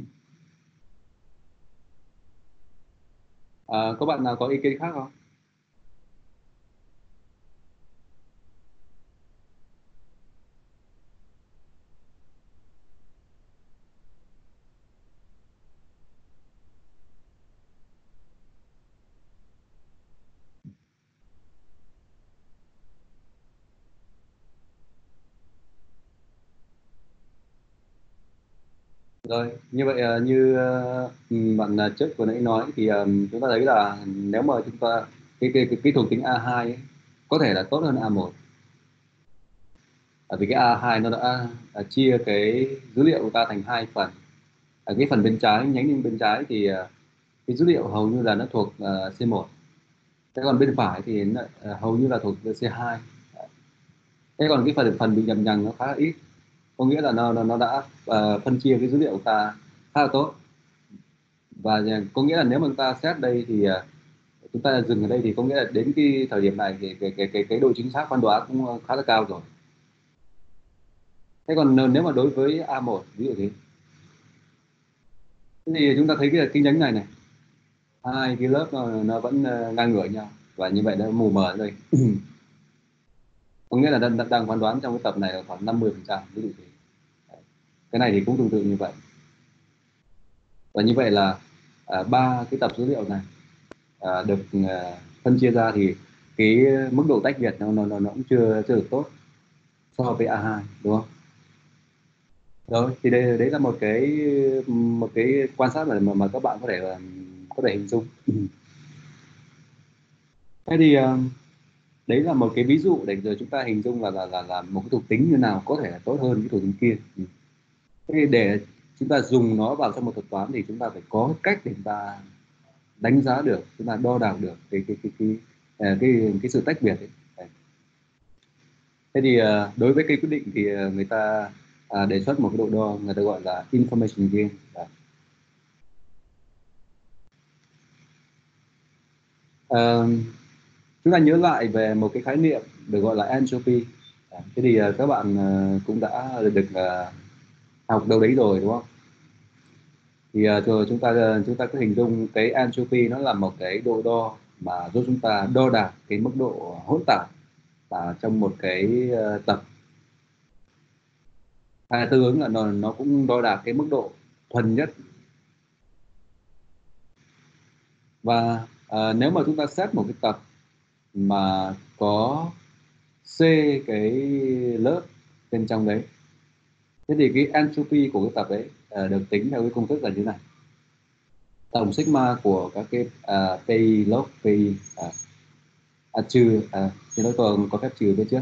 à, có bạn nào có ý kiến khác không rồi như vậy ờ, như ờ, bạn ờ, trước vừa nãy nói thì chúng ta thấy là nếu mà chúng ta cái cái cái, cái thuộc tính A2 ấy, có thể là tốt hơn A1 bởi vì cái A2 nó đã, à, chia cái dữ liệu của ta thành hai phần. Ở cái phần bên trái nhánh bên trái thì ờ, cái dữ liệu hầu như là nó thuộc ờ, C1 thế còn bên phải thì nó, hầu như là thuộc C2 thế còn cái phần phần bị nhầm nhằng nó khá là ít có nghĩa là nó nó đã uh, phân chia cái dữ liệu của ta khá là tốt. Và có nghĩa là nếu mà chúng ta xét đây thì uh, chúng ta dừng ở đây thì có nghĩa là đến cái thời điểm này thì cái cái cái, cái độ chính xác phán đoán cũng khá là cao rồi. Thế còn nếu mà đối với A1 ví dụ thế. Thì chúng ta thấy cái kinh nhánh này này. Hai cái lớp nó, nó vẫn ờ, ngang ngửa nhau và như vậy nó mù mờ rồi đây. [clears throat] Có nghĩa là đang, đang phán đoán trong cái tập này là khoảng 50 phần trăm ví dụ thế cái này thì cũng tương tự như vậy và như vậy là à, ba cái tập dữ liệu này à, được à, phân chia ra thì cái mức độ tách biệt nó nó nó cũng chưa chưa được tốt so với A2 đúng không? Rồi thì đây đấy là một cái một cái quan sát mà mà các bạn có thể à, có thể hình dung. [clears throat] Thế thì uh, đấy là một cái ví dụ để rồi chúng ta hình dung là là là, là một cái thuộc tính như nào có thể là tốt hơn cái thuộc tính kia thế để chúng ta dùng nó vào trong một thuật toán thì chúng ta phải có cách để chúng ta đánh giá được chúng ta đo đạc được cái cái cái cái cái, cái, cái sự tách biệt ấy. thế thì à, đối với cái quyết định thì à, người ta đề xuất một cái độ đo người ta gọi là information gain. À, chúng ta nhớ lại về một cái khái niệm được gọi là entropy. Thế thì uh, các bạn uh, cũng đã được uh, học đâu đấy rồi đúng không? Thì ờ, uh, rồi chúng ta ờ, chúng ta cứ hình dung cái entropy nó là một cái độ đo mà giúp chúng ta đo đạc cái mức độ hỗn tạp và trong một cái uh, tập. Hay tương ứng là nó nó cũng đo đạc cái mức độ thuần nhất. Và à, nếu mà chúng ta xét một cái tập mà có c cái lớp bên trong đấy thế thì cái entropy của cái tập đấy uh, ờ, được tính theo cái công thức là như thế này. Tổng sigma của các cái ờ, uh, pi log pi uh, ờ, à, trừ à, thì nó còn có phép trừ bên trước.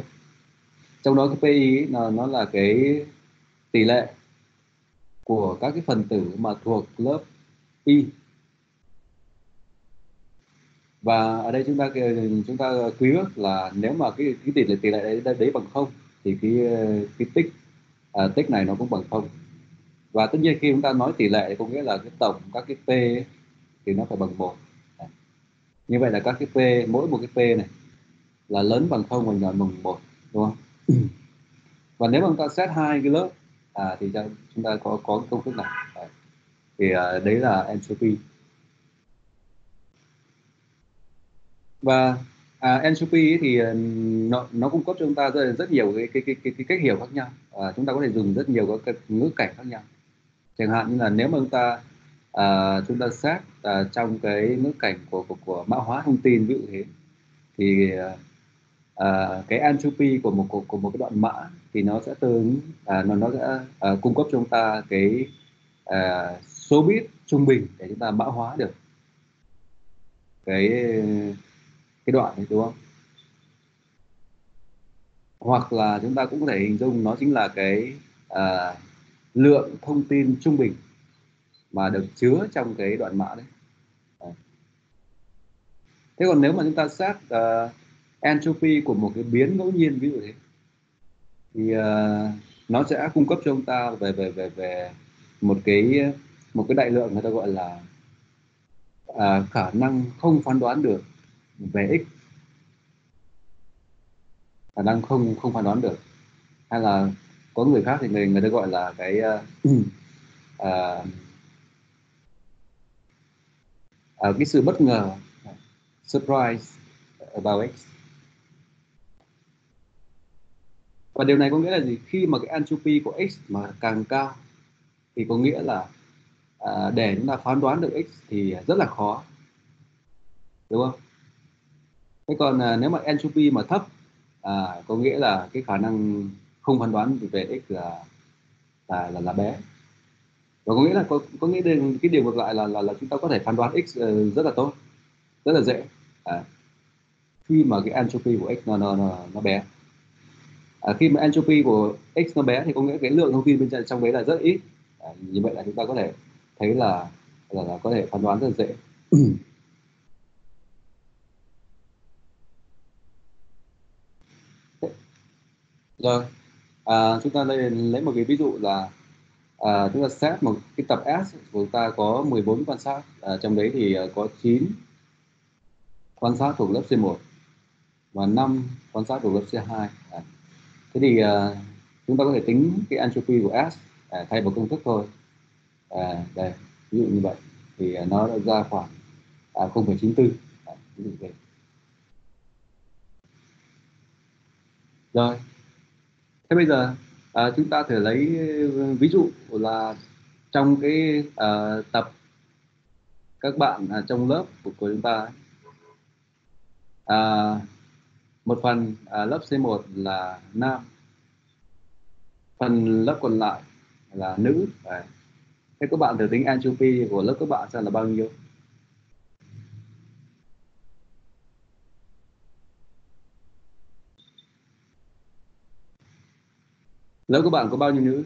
Trong đó cái pi nó nó là cái tỷ lệ của các cái phần tử mà thuộc lớp y và ở đây chúng ta chúng ta quy ước là nếu mà cái cái tỷ lệ tỷ lệ đấy, đấy bằng không thì cái cái tích à, tích này nó cũng bằng không. Và tất nhiên khi chúng ta nói tỷ lệ thì có nghĩa là cái tổng các cái p ấy, thì nó phải bằng một. Như vậy là các cái p mỗi một cái p này là lớn bằng không và nhỏ bằng một đúng không? [clears throat] Và nếu mà chúng ta xét hai cái lớp à, thì chúng ta có có công thức này. Thì à, đấy là entropy. Và à, entropy thì ờ, nó nó cung cấp cho chúng ta rất, rất nhiều cái cái, cái cái cái cách hiểu khác nhau. À, chúng ta có thể dùng rất nhiều các ngữ cảnh khác nhau. Chẳng hạn như là nếu mà chúng ta à, chúng ta xét à, trong cái ngữ cảnh của, của của mã hóa thông tin ví dụ thế thì à, à cái entropy của một của, của một cái đoạn mã thì nó sẽ tương ứng à, nó nó sẽ à, cung cấp cho chúng ta cái à, số bit trung bình để chúng ta mã hóa được cái cái đoạn này đúng không? Hoặc là chúng ta cũng có thể hình dung nó chính là cái à, lượng thông tin trung bình mà được chứa trong cái đoạn mã đấy. Thế còn nếu mà chúng ta xét uh, à, entropy của một cái biến ngẫu nhiên ví dụ thế thì uh, nó sẽ cung cấp cho chúng ta về về về về một cái một cái đại lượng người ta gọi là uh, khả năng không phán đoán được về x. Khả năng không không phán đoán được. Hay là có người khác thì người người ta gọi là cái uh, uh, uh, cái sự bất ngờ surprise about x. Và điều này có nghĩa là gì? Khi mà cái entropy của x mà càng cao thì có nghĩa là uh, để chúng ta phán đoán được x thì rất là khó. Đúng không? Thế còn à, nếu mà entropy mà thấp à, có nghĩa là cái khả năng không phán đoán về x là là là, là bé. Và có nghĩa là có, có nghĩa đến cái điều ngược lại là, là là chúng ta có thể phán đoán x uh, rất là tốt rất là dễ. À, khi mà cái entropy của x nó nó nó, nó bé. À, khi mà entropy của x nó bé thì có nghĩa cái lượng thông tin bên trong đấy là rất ít. À, như vậy là chúng ta có thể thấy là là, là có thể phán đoán rất là dễ. Rồi à, chúng ta lấy, lấy một cái ví dụ là à, chúng ta xét một cái tập S của chúng ta có 14 quan sát. À, trong đấy thì à, có 9 quan sát thuộc lớp C1 và 5 quan sát thuộc lớp C2 à, thế thì à, chúng ta có thể tính cái entropy của S à, thay vào công thức thôi. À, đây ví dụ như vậy. Thì à, nó đã ra khoảng à, 0,94 à, ví dụ vậy rồi thế bây giờ à, chúng ta thể lấy ờ, ví dụ là trong cái à, tập các bạn à, trong lớp của, của chúng ta à, một phần à, lớp C1 là nam phần lớp còn lại là nữ. Đấy. thế các bạn thử tính entropy của lớp các bạn xem là bao nhiêu. Lớp các bạn có bao nhiêu nữ?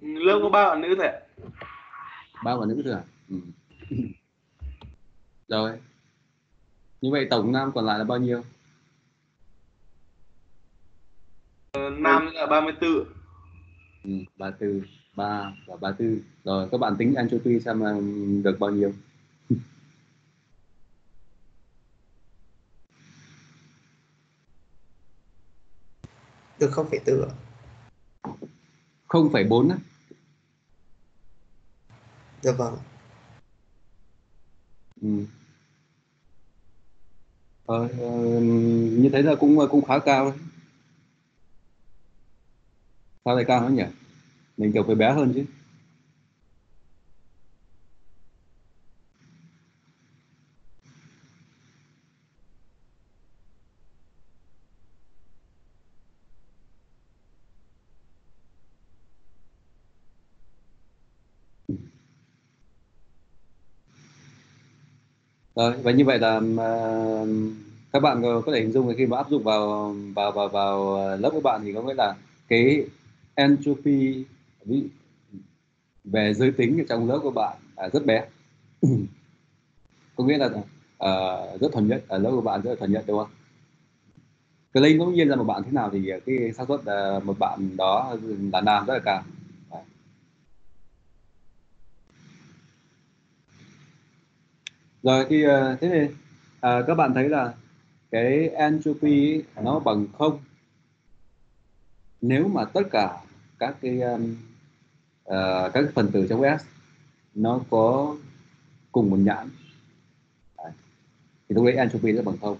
Lớp có bao bạn nữ thôi ba bạn nữ thôi à ừ. [laughs] rồi. Như vậy tổng nam còn lại là bao nhiêu? Ờ, nam là 34 ừ, 34 3 và 34 rồi các bạn tính entropy xem được bao nhiêu được 0,4 ạ 0,4 á Dạ vâng. Ừ. Ờ, ờ, như thế là cũng cũng khá cao đấy. sao lại cao nó nhỉ mình kiểu phải bé hơn chứ. Rồi và như vậy là uh, các bạn có thể hình dung khi mà áp dụng vào vào vào vào lớp của bạn thì có nghĩa là cái entropy về giới tính ở trong lớp của bạn à, rất bé. [clears throat] Có nghĩa là à, rất thuần nhất ở lớp của bạn rất là thuần nhất đúng không? Cái lấy cũng nhiên ra một bạn thế nào thì cái xác suất à, một bạn đó là nam rất là cao. Rồi thì à, thế thì à, các bạn thấy là cái entropy nó bằng không. Nếu mà tất cả các cái um, Ờ, các phần tử trong S nó có cùng một nhãn. Đấy. thì lúc đấy entropy sẽ bằng không.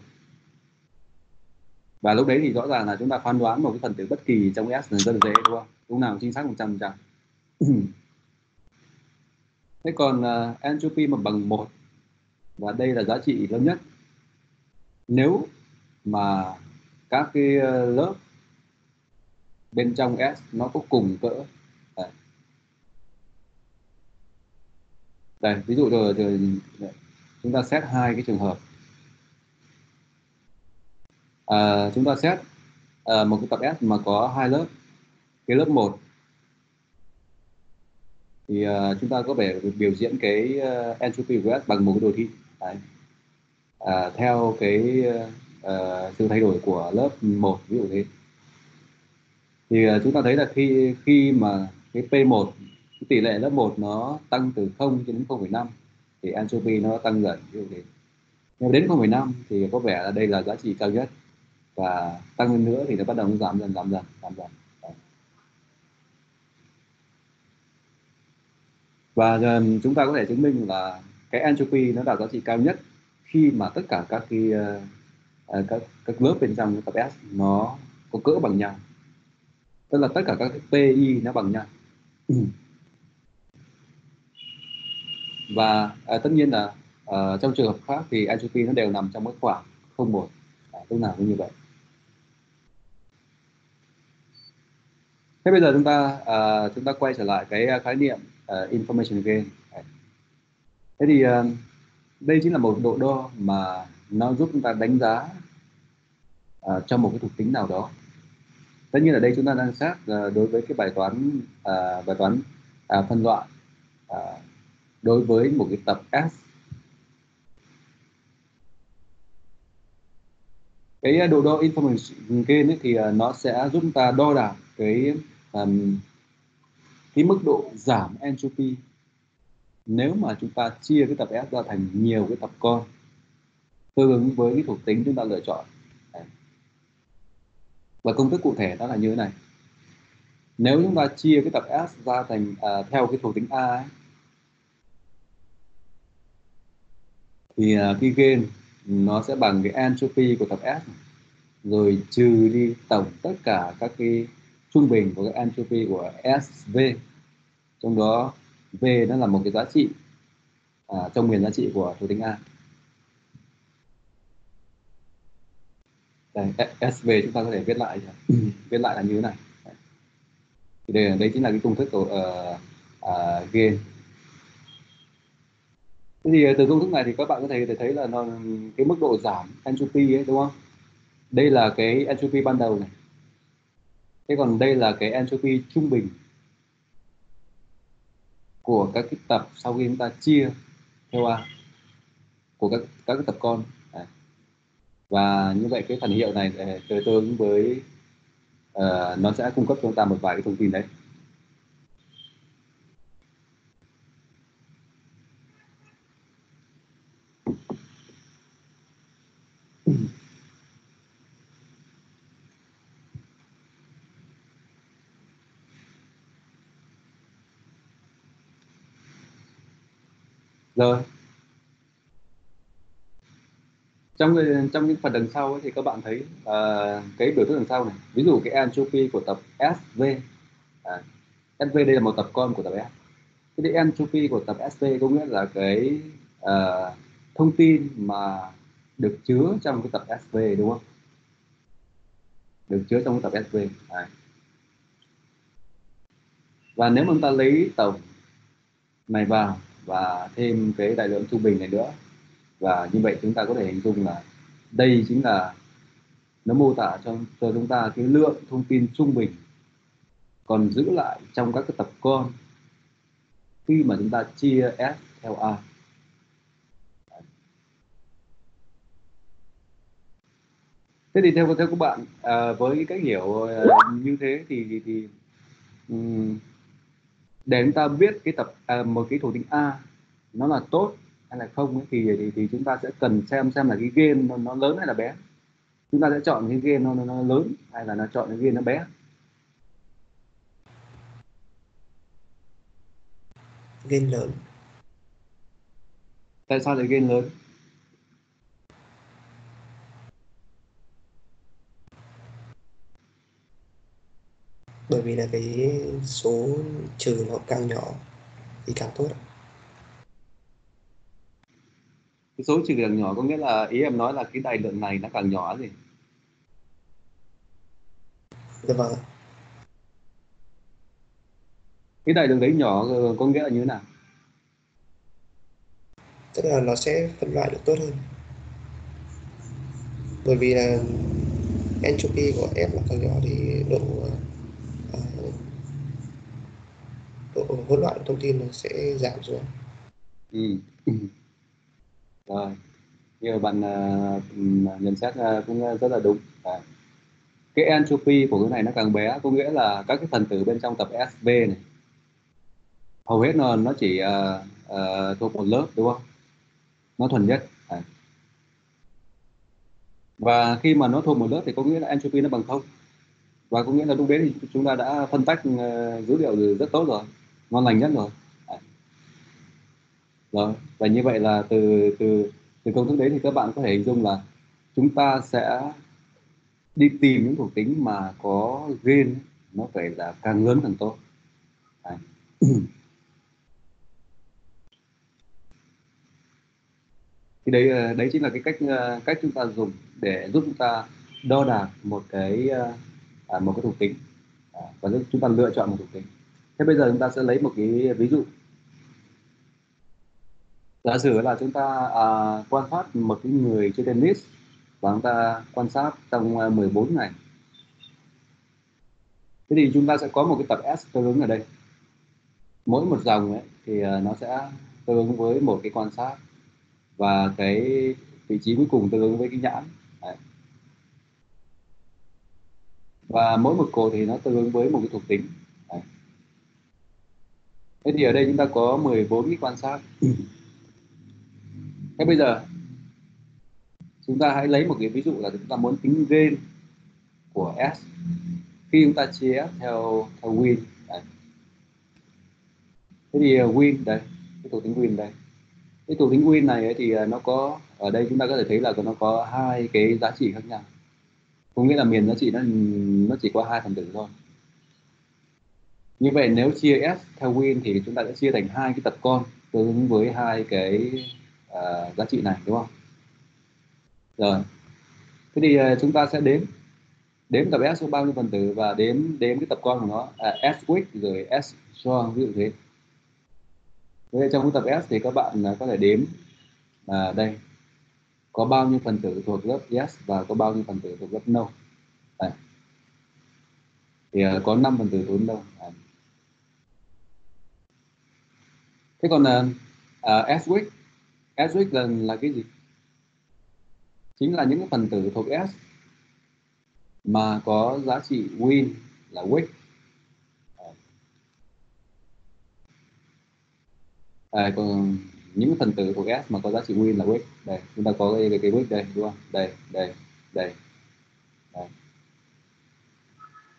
Và lúc đấy thì rõ ràng là chúng ta phán đoán một cái phần tử bất kỳ trong S là rất là dễ đúng không? Lúc nào chính xác 100 trăm [clears throat] thế còn uh, entropy mà bằng một và đây là giá trị lớn nhất. Nếu mà các cái ờ, lớp bên trong S nó có cùng cỡ đây, ví dụ rồi, rồi chúng ta xét hai cái trường hợp. À, chúng ta xét à, một cái tập S mà có hai lớp. Cái lớp 1 thì uh, chúng ta có thể biểu diễn cái uh, entropy của S bằng một cái đồ thị Đấy. À, theo cái uh, sự thay đổi của lớp 1 ví dụ thế. Thì uh, chúng ta thấy là khi khi mà cái P1 cái tỷ lệ lớp 1 nó tăng từ 0 cho đến 0,5 thì entropy nó tăng dần ví dụ thế. Nếu đến 0,5 thì có vẻ là đây là giá trị cao nhất. Và tăng lên nữa thì nó bắt đầu nó giảm dần giảm dần giảm dần. Và um, chúng ta có thể chứng minh là cái entropy nó đạt giá trị cao nhất khi mà tất cả các cái uh, à, các các lớp bên trong tập S nó có cỡ bằng nhau. Tức là tất cả các PI nó bằng nhau và à, tất nhiên là à, trong trường hợp khác thì entropy nó đều nằm trong cái khoảng không một. À, lúc nào cũng như vậy. Thế bây giờ chúng ta à, chúng ta quay trở lại cái à, khái niệm à, information gain thế thì à, đây chính là một độ đo mà nó giúp chúng ta đánh giá à, cho một cái thuộc tính nào đó. Tất nhiên ở đây chúng ta đang xét à, đối với cái bài toán à, bài toán à, phân loại à, đối với một cái tập S cái à, đồ đo information gain ấy thì à, nó sẽ giúp chúng ta đo đạc cái um, cái mức độ giảm entropy nếu mà chúng ta chia cái tập S ra thành nhiều cái tập con tương ứng với cái thuộc tính chúng ta lựa chọn. Và công thức cụ thể đó là như thế này. Nếu chúng ta chia cái tập S ra thành uh, theo cái thuộc tính A ấy, thì uh, cái gain nó sẽ bằng cái entropy của tập S rồi trừ đi tổng tất cả các cái trung bình của cái entropy của SV trong đó V nó là một cái giá trị à, trong miền giá trị của thuộc tính A. Đây, SV chúng ta có thể viết lại [clears throat] viết lại là như thế này. Thì đây, đây chính là cái công thức của uh, uh, gain thế thì ờ, từ công thức này thì các bạn có thể thấy là nó cái mức độ giảm entropy ấy đúng không? Đây là cái entropy ban đầu này. Thế còn đây là cái entropy trung bình của các cái tập sau khi chúng ta chia theo A của các các cái tập con. À. và như vậy cái phần hiệu này ờ, tương ứng với uh, nó sẽ cung cấp cho chúng ta một vài cái thông tin đấy. Rồi. Trong trong những phần đằng sau ấy, thì các bạn thấy uh, cái biểu thức đằng sau này. Ví dụ cái entropy của tập SV à, SV đây là một tập con của tập S. Thế thì entropy của tập SV có nghĩa là cái uh, thông tin mà được chứa trong cái tập SV đúng không? Được chứa trong cái tập SV à. và nếu mà chúng ta lấy tổng này vào và thêm cái đại lượng trung bình này nữa. Và như vậy chúng ta có thể hình dung là đây chính là nó mô tả cho cho chúng ta cái lượng thông tin trung bình còn giữ lại trong các cái tập con khi mà chúng ta chia S theo A. Thế thì theo theo các bạn à, với cái cách hiểu à, như thế thì thì, thì um, để chúng ta biết cái tập à, một cái thuộc tính A nó là tốt hay là không ấy, thì, thì thì chúng ta sẽ cần xem xem là cái gain nó, nó lớn hay là bé. Chúng ta sẽ chọn cái gain nó, nó, nó lớn hay là nó chọn cái gain nó bé. Gain lớn. Tại sao lại gain lớn bởi vì là cái số trừ nó càng nhỏ thì càng tốt. Cái số trừ càng nhỏ có nghĩa là ý em nói là cái đại lượng này nó càng nhỏ gì? Dạ vâng cái đại lượng đấy nhỏ ờ, có nghĩa là như thế nào? Tức là nó sẽ phân loại được tốt hơn. Bởi vì là entropy của F là càng nhỏ thì độ uh, độ hỗn loạn thông tin nó sẽ giảm xuống. Ừ. [clears throat] rồi. Như bạn uh, nhận xét uh, cũng rất là đúng. À. cái entropy của cái này nó càng bé có nghĩa là các cái phần tử bên trong tập SV này hầu hết nó nó chỉ uh, uh, thuộc một lớp đúng không? Nó thuần nhất. À. và khi mà nó thuộc một lớp thì có nghĩa là entropy nó bằng không. Và có nghĩa là lúc đấy thì chúng ta đã phân tách uh, dữ liệu rất tốt rồi ngon lành nhất rồi. À. rồi, và như vậy là từ từ từ công thức đấy thì các bạn có thể hình dung là chúng ta sẽ đi tìm những thuộc tính mà có gain nó phải là càng lớn càng tốt. À. thì đấy ờ, đấy chính là cái cách ờ, cách chúng ta dùng để giúp chúng ta đo đạc một cái ờ, à, một cái thuộc tính. Và giúp chúng ta lựa chọn một thuộc tính thế bây giờ chúng ta sẽ lấy một cái ví dụ. Giả sử là chúng ta à, quan sát một cái người chơi tennis và chúng ta quan sát trong à, 14 ngày. Thế thì chúng ta sẽ có một cái tập S tương ứng ở đây. Mỗi một dòng ấy thì à, nó sẽ tương ứng với một cái quan sát và cái vị trí cuối cùng tương ứng với cái nhãn. Đấy. và mỗi một cột thì nó tương ứng với một cái thuộc tính thế thì ở đây chúng ta có 14 cái quan sát. Thế bây giờ, chúng ta hãy lấy một cái ví dụ là chúng ta muốn tính gain của S. Khi chúng ta chia theo theo win, đấy. thế thì ờ, win, đây, cái tổ tính win đây. Cái tổ tính win này ấy thì ờ, nó có, ở đây chúng ta có thể thấy là nó có hai cái giá trị khác nhau. Có nghĩa là miền giá trị nó nó chỉ có hai phần tử thôi như vậy nếu chia s theo win thì chúng ta sẽ chia thành hai cái tập con tương ứng với hai cái uh, giá trị này đúng không rồi thế thì uh, chúng ta sẽ đếm đếm tập s có bao nhiêu phần tử và đếm đếm cái tập con của nó à, s weak rồi s strong ví dụ thế Thế trong tập S thì các bạn à, có thể đếm à, đây có bao nhiêu phần tử thuộc lớp yes và có bao nhiêu phần tử thuộc lớp no. Đây. Thì uh, có 5 phần tử thuộc no. À. Thế còn uh, uh, S weak, S weak là là cái gì? Chính là những cái phần tử thuộc S mà có giá trị win là weak ờ. à, còn những phần tử thuộc S mà có giá trị win là width đây chúng ta có cái cái, cái width đây đúng không? Đây đây đây. Đây.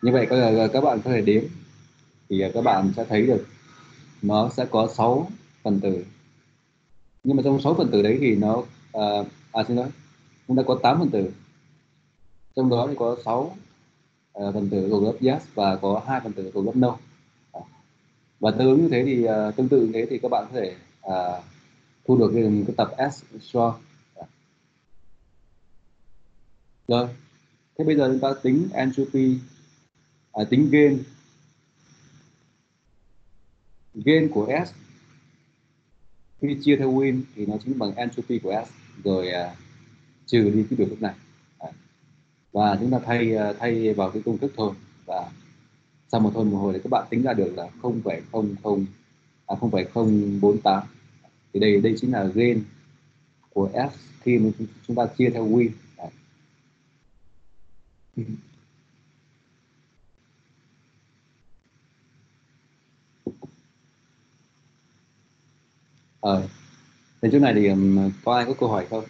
như vậy các, các bạn có thể đếm. Thì ờ, các bạn sẽ thấy được nó sẽ có 6 phần tử. Nhưng mà trong 6 phần tử đấy thì nó uh, à xin lỗi chúng ta có 8 phần tử. Trong đó thì có 6 uh, à, phần tử thuộc lớp yes và có hai phần tử thuộc lớp no. Và tương ứng như thế thì uh, tương tự như thế thì các bạn có thể uh, thu được cái, cái tập S strong rồi thế bây giờ chúng ta tính entropy à, tính gain gain của S. Khi chia theo win thì nó chính bằng entropy của S rồi uh, trừ đi cái biểu thức này. Và chúng ta thay uh, thay vào cái công thức thôi. Và sau một thôi một hồi thì các bạn tính ra được là 0,00 à 0,048 thì đây đây chính là gain của S khi mà chúng ta chia theo win. Ờ, đến chỗ này thì có ai có câu hỏi không?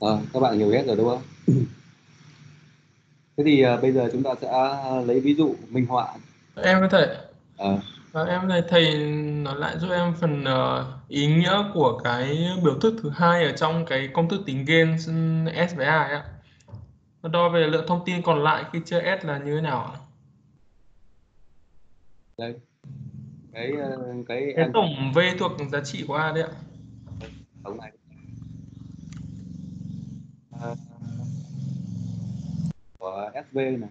Ờ, các bạn hiểu hết rồi đúng không? [clears throat] Thế thì uh, bây giờ chúng ta sẽ lấy ví dụ minh họa. Em có thể. Ờ. Và em này thầy nói lại giúp em phần uh, ý nghĩa của cái biểu thức thứ hai ở trong cái công thức tính gain S với A ấy ạ. Nó đo về lượng thông tin còn lại khi chia S là như thế nào ạ? Đây. Cái cái, cái tổng V thuộc giá trị của A đấy ạ. Tổng này của SV này.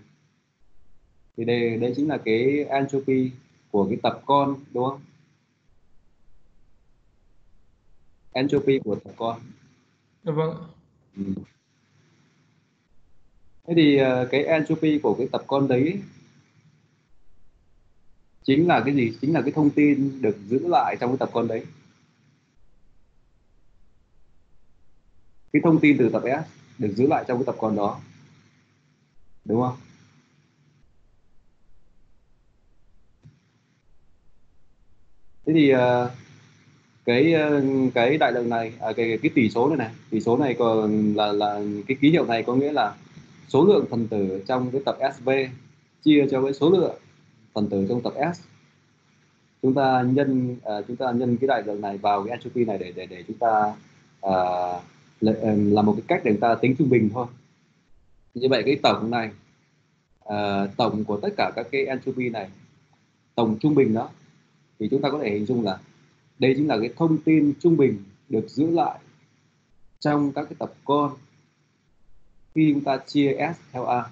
Thì đây đây chính là cái entropy của cái tập con đúng không? Entropy của tập con. Dạ vâng. Ừ. thế thì ờ, cái entropy của cái tập con đấy chính là cái gì? Chính là cái thông tin được giữ lại trong cái tập con đấy. Cái thông tin từ tập S được giữ lại trong cái tập con đó đúng không? Thế thì uh, cái ờ, cái đại lượng này à, cái, cái tỷ số này này tỷ số này còn là là cái ký hiệu này có nghĩa là số lượng phần tử trong cái tập SV chia cho cái số lượng phần tử trong tập S. Chúng ta nhân uh, chúng ta nhân cái đại lượng này vào cái entropy này để để để chúng ta uh, là một cái cách để chúng ta tính trung bình thôi như vậy cái tổng này uh, tổng của tất cả các cái entropy này tổng trung bình đó thì chúng ta có thể hình dung là đây chính là cái thông tin trung bình được giữ lại trong các cái tập con khi chúng ta chia S theo A.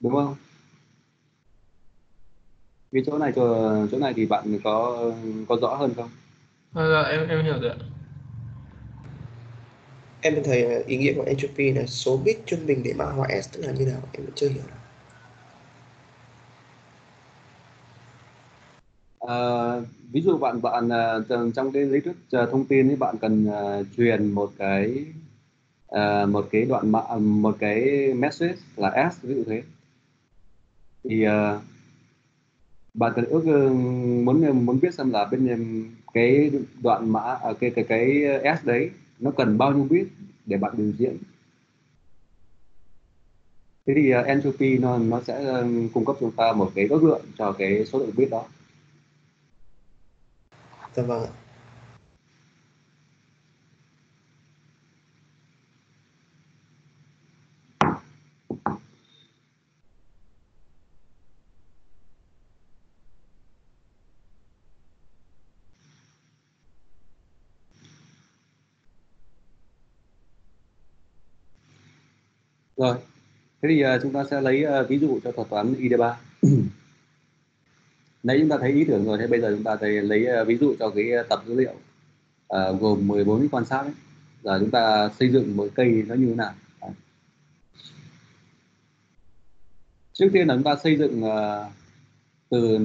Đúng không? Cái chỗ này chỗ, chỗ này thì bạn có có rõ hơn không? À, dạ, em em hiểu rồi ạ. Em thấy ý nghĩa của entropy là số bit trung bình để mã hóa S tức là như nào em vẫn chưa hiểu à, ví dụ bạn bạn uh, trong cái lý thuyết thông tin thì bạn cần uh, truyền một cái uh, một cái đoạn mã một cái message là S ví dụ thế. Thì uh, bạn cần ước muốn muốn biết xem là bên cái đoạn mã à, cái cái cái S đấy nó cần bao nhiêu bit để bạn biểu diễn? Thế thì uh, entropy nó nó sẽ cung cấp chúng ta một cái ước lượng cho cái số lượng bit đó. Dạ vâng ạ Rồi, thế thì uh, chúng ta sẽ lấy uh, ví dụ cho thuật toán ID3. [clears throat] Nãy chúng ta thấy ý tưởng rồi, thế bây giờ chúng ta thấy lấy uh, ví dụ cho cái tập dữ liệu uh, gồm 14 cái quan sát ấy. Giờ chúng ta xây dựng một cây nó như thế nào? Đấy. Trước tiên là chúng ta xây dựng uh, từ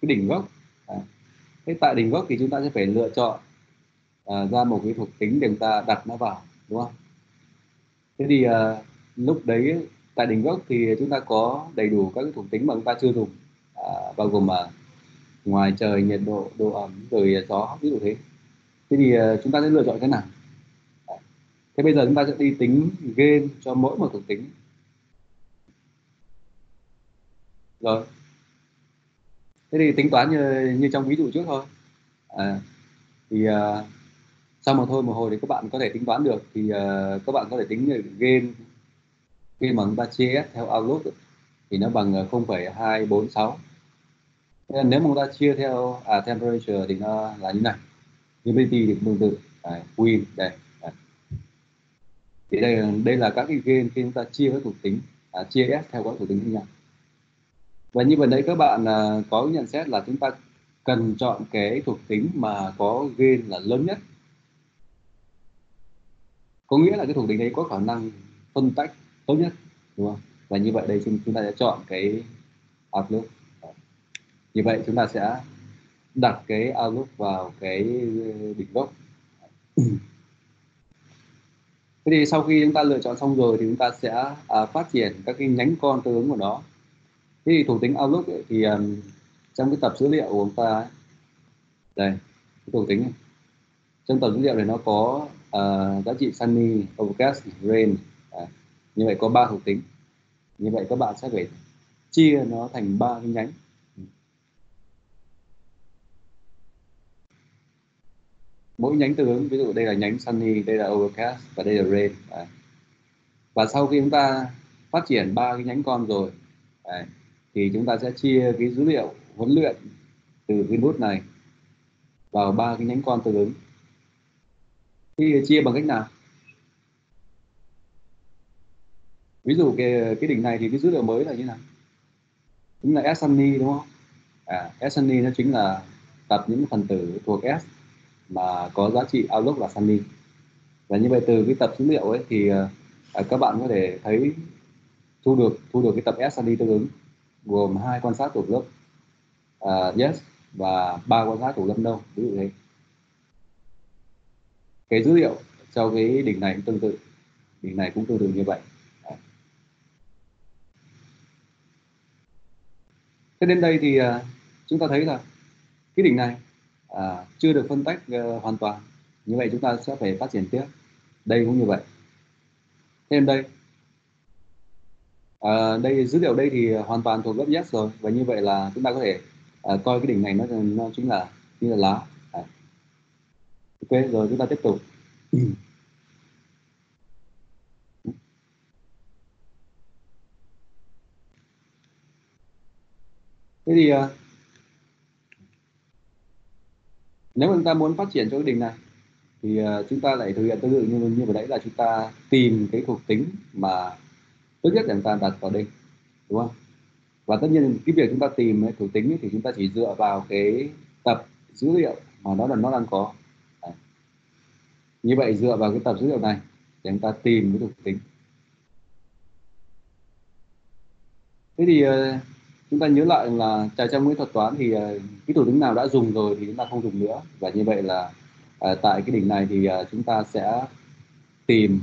cái đỉnh gốc. Đấy. Thế tại đỉnh gốc thì chúng ta sẽ phải lựa chọn uh, ra một cái thuộc tính để chúng ta đặt nó vào đúng không thế thì uh, lúc đấy tại đỉnh gốc thì chúng ta có đầy đủ các cái thuộc tính mà chúng ta chưa dùng à, bao gồm mà ngoài trời nhiệt độ độ ẩm rồi gió ví dụ thế. Thế thì à, chúng ta sẽ lựa chọn cái nào? Thế bây giờ chúng ta sẽ đi tính game cho mỗi một thuộc tính. Rồi. Thế thì tính toán như như trong ví dụ trước thôi. À, thì uh, sau một thôi một hồi thì các bạn có thể tính toán được. Thì uh, các bạn có thể tính game khi mà chúng ta chia theo outlook thì nó bằng 0,246 nên nếu mà chúng ta chia theo à, temperature thì nó là như này. Humidity thì tương tự. Đấy, đây Đấy. thì đây đây là các cái game khi chúng ta chia các thuộc tính à, chia s theo các thuộc tính như nhau. Và như vừa nãy các bạn à, có nhận xét là chúng ta cần chọn cái thuộc tính mà có gain là lớn nhất. Có nghĩa là cái thuộc tính đấy có khả năng phân tách tốt nhất đúng không? Và như vậy đây chúng chúng ta sẽ chọn cái outlook. Như vậy chúng ta sẽ đặt cái outlook vào cái đỉnh gốc. Thế thì sau khi chúng ta lựa chọn xong rồi thì chúng ta sẽ à, phát triển các cái nhánh con tương ứng của nó. Thế thì thuộc tính outlook ấy, thì um, trong cái tập dữ liệu của chúng ta đây cái thuộc tính này. trong tập dữ liệu này nó có uh, giá trị sunny overcast rain như vậy có ba thuộc tính. Như vậy các bạn sẽ phải chia nó thành ba cái nhánh. Mỗi nhánh tương ứng, ví dụ đây là nhánh sunny, đây là overcast và đây là rain. Và sau khi chúng ta phát triển ba cái nhánh con rồi thì chúng ta sẽ chia cái dữ liệu huấn luyện từ cái nút này vào ba cái nhánh con tương ứng. Thì chia bằng cách nào? Ví dụ cái cái đỉnh này thì cái dữ liệu mới là như nào? Chính là S sunny đúng không? À S sunny nó chính là tập những phần tử thuộc S mà có giá trị outlook là sunny và như vậy từ cái tập dữ liệu ấy thì à, à, các bạn có thể thấy thu được thu được cái tập S sunny tương ứng gồm hai quan sát thuộc lớp uh, yes và ba quan sát thuộc lớp no. Ví dụ thế. Cái dữ liệu cho cái đỉnh này cũng tương tự. Đỉnh này cũng tương tự như vậy. Thế đến đây thì à, chúng ta thấy là cái đỉnh này à, chưa được phân tách uh, hoàn toàn. Như vậy chúng ta sẽ phải phát triển tiếp. Đây cũng như vậy. Thêm đây À, đây dữ liệu đây thì hoàn toàn thuộc lớp yes rồi. Và như vậy là chúng ta có thể à, coi cái đỉnh này nó nó chính là như là lá. À. ok rồi chúng ta tiếp tục. Thế thì ờ, nếu mà chúng ta muốn phát triển cho cái đỉnh này thì uh, chúng ta lại thực hiện tương tự như như vừa nãy là chúng ta tìm cái thuộc tính mà tốt nhất để chúng ta đặt vào đây đúng không? Và tất nhiên cái việc chúng ta tìm cái thuộc tính thì chúng ta chỉ dựa vào cái tập dữ liệu mà nó là nó đang có. Đấy. như vậy dựa vào cái tập dữ liệu này để chúng ta tìm cái thuộc tính. Thế thì uh, chúng ta nhớ lại là trà trong cái thuật toán thì ờ, cái thủ tính nào đã dùng rồi thì chúng ta không dùng nữa và như vậy là à, tại cái đỉnh này thì à, chúng ta sẽ tìm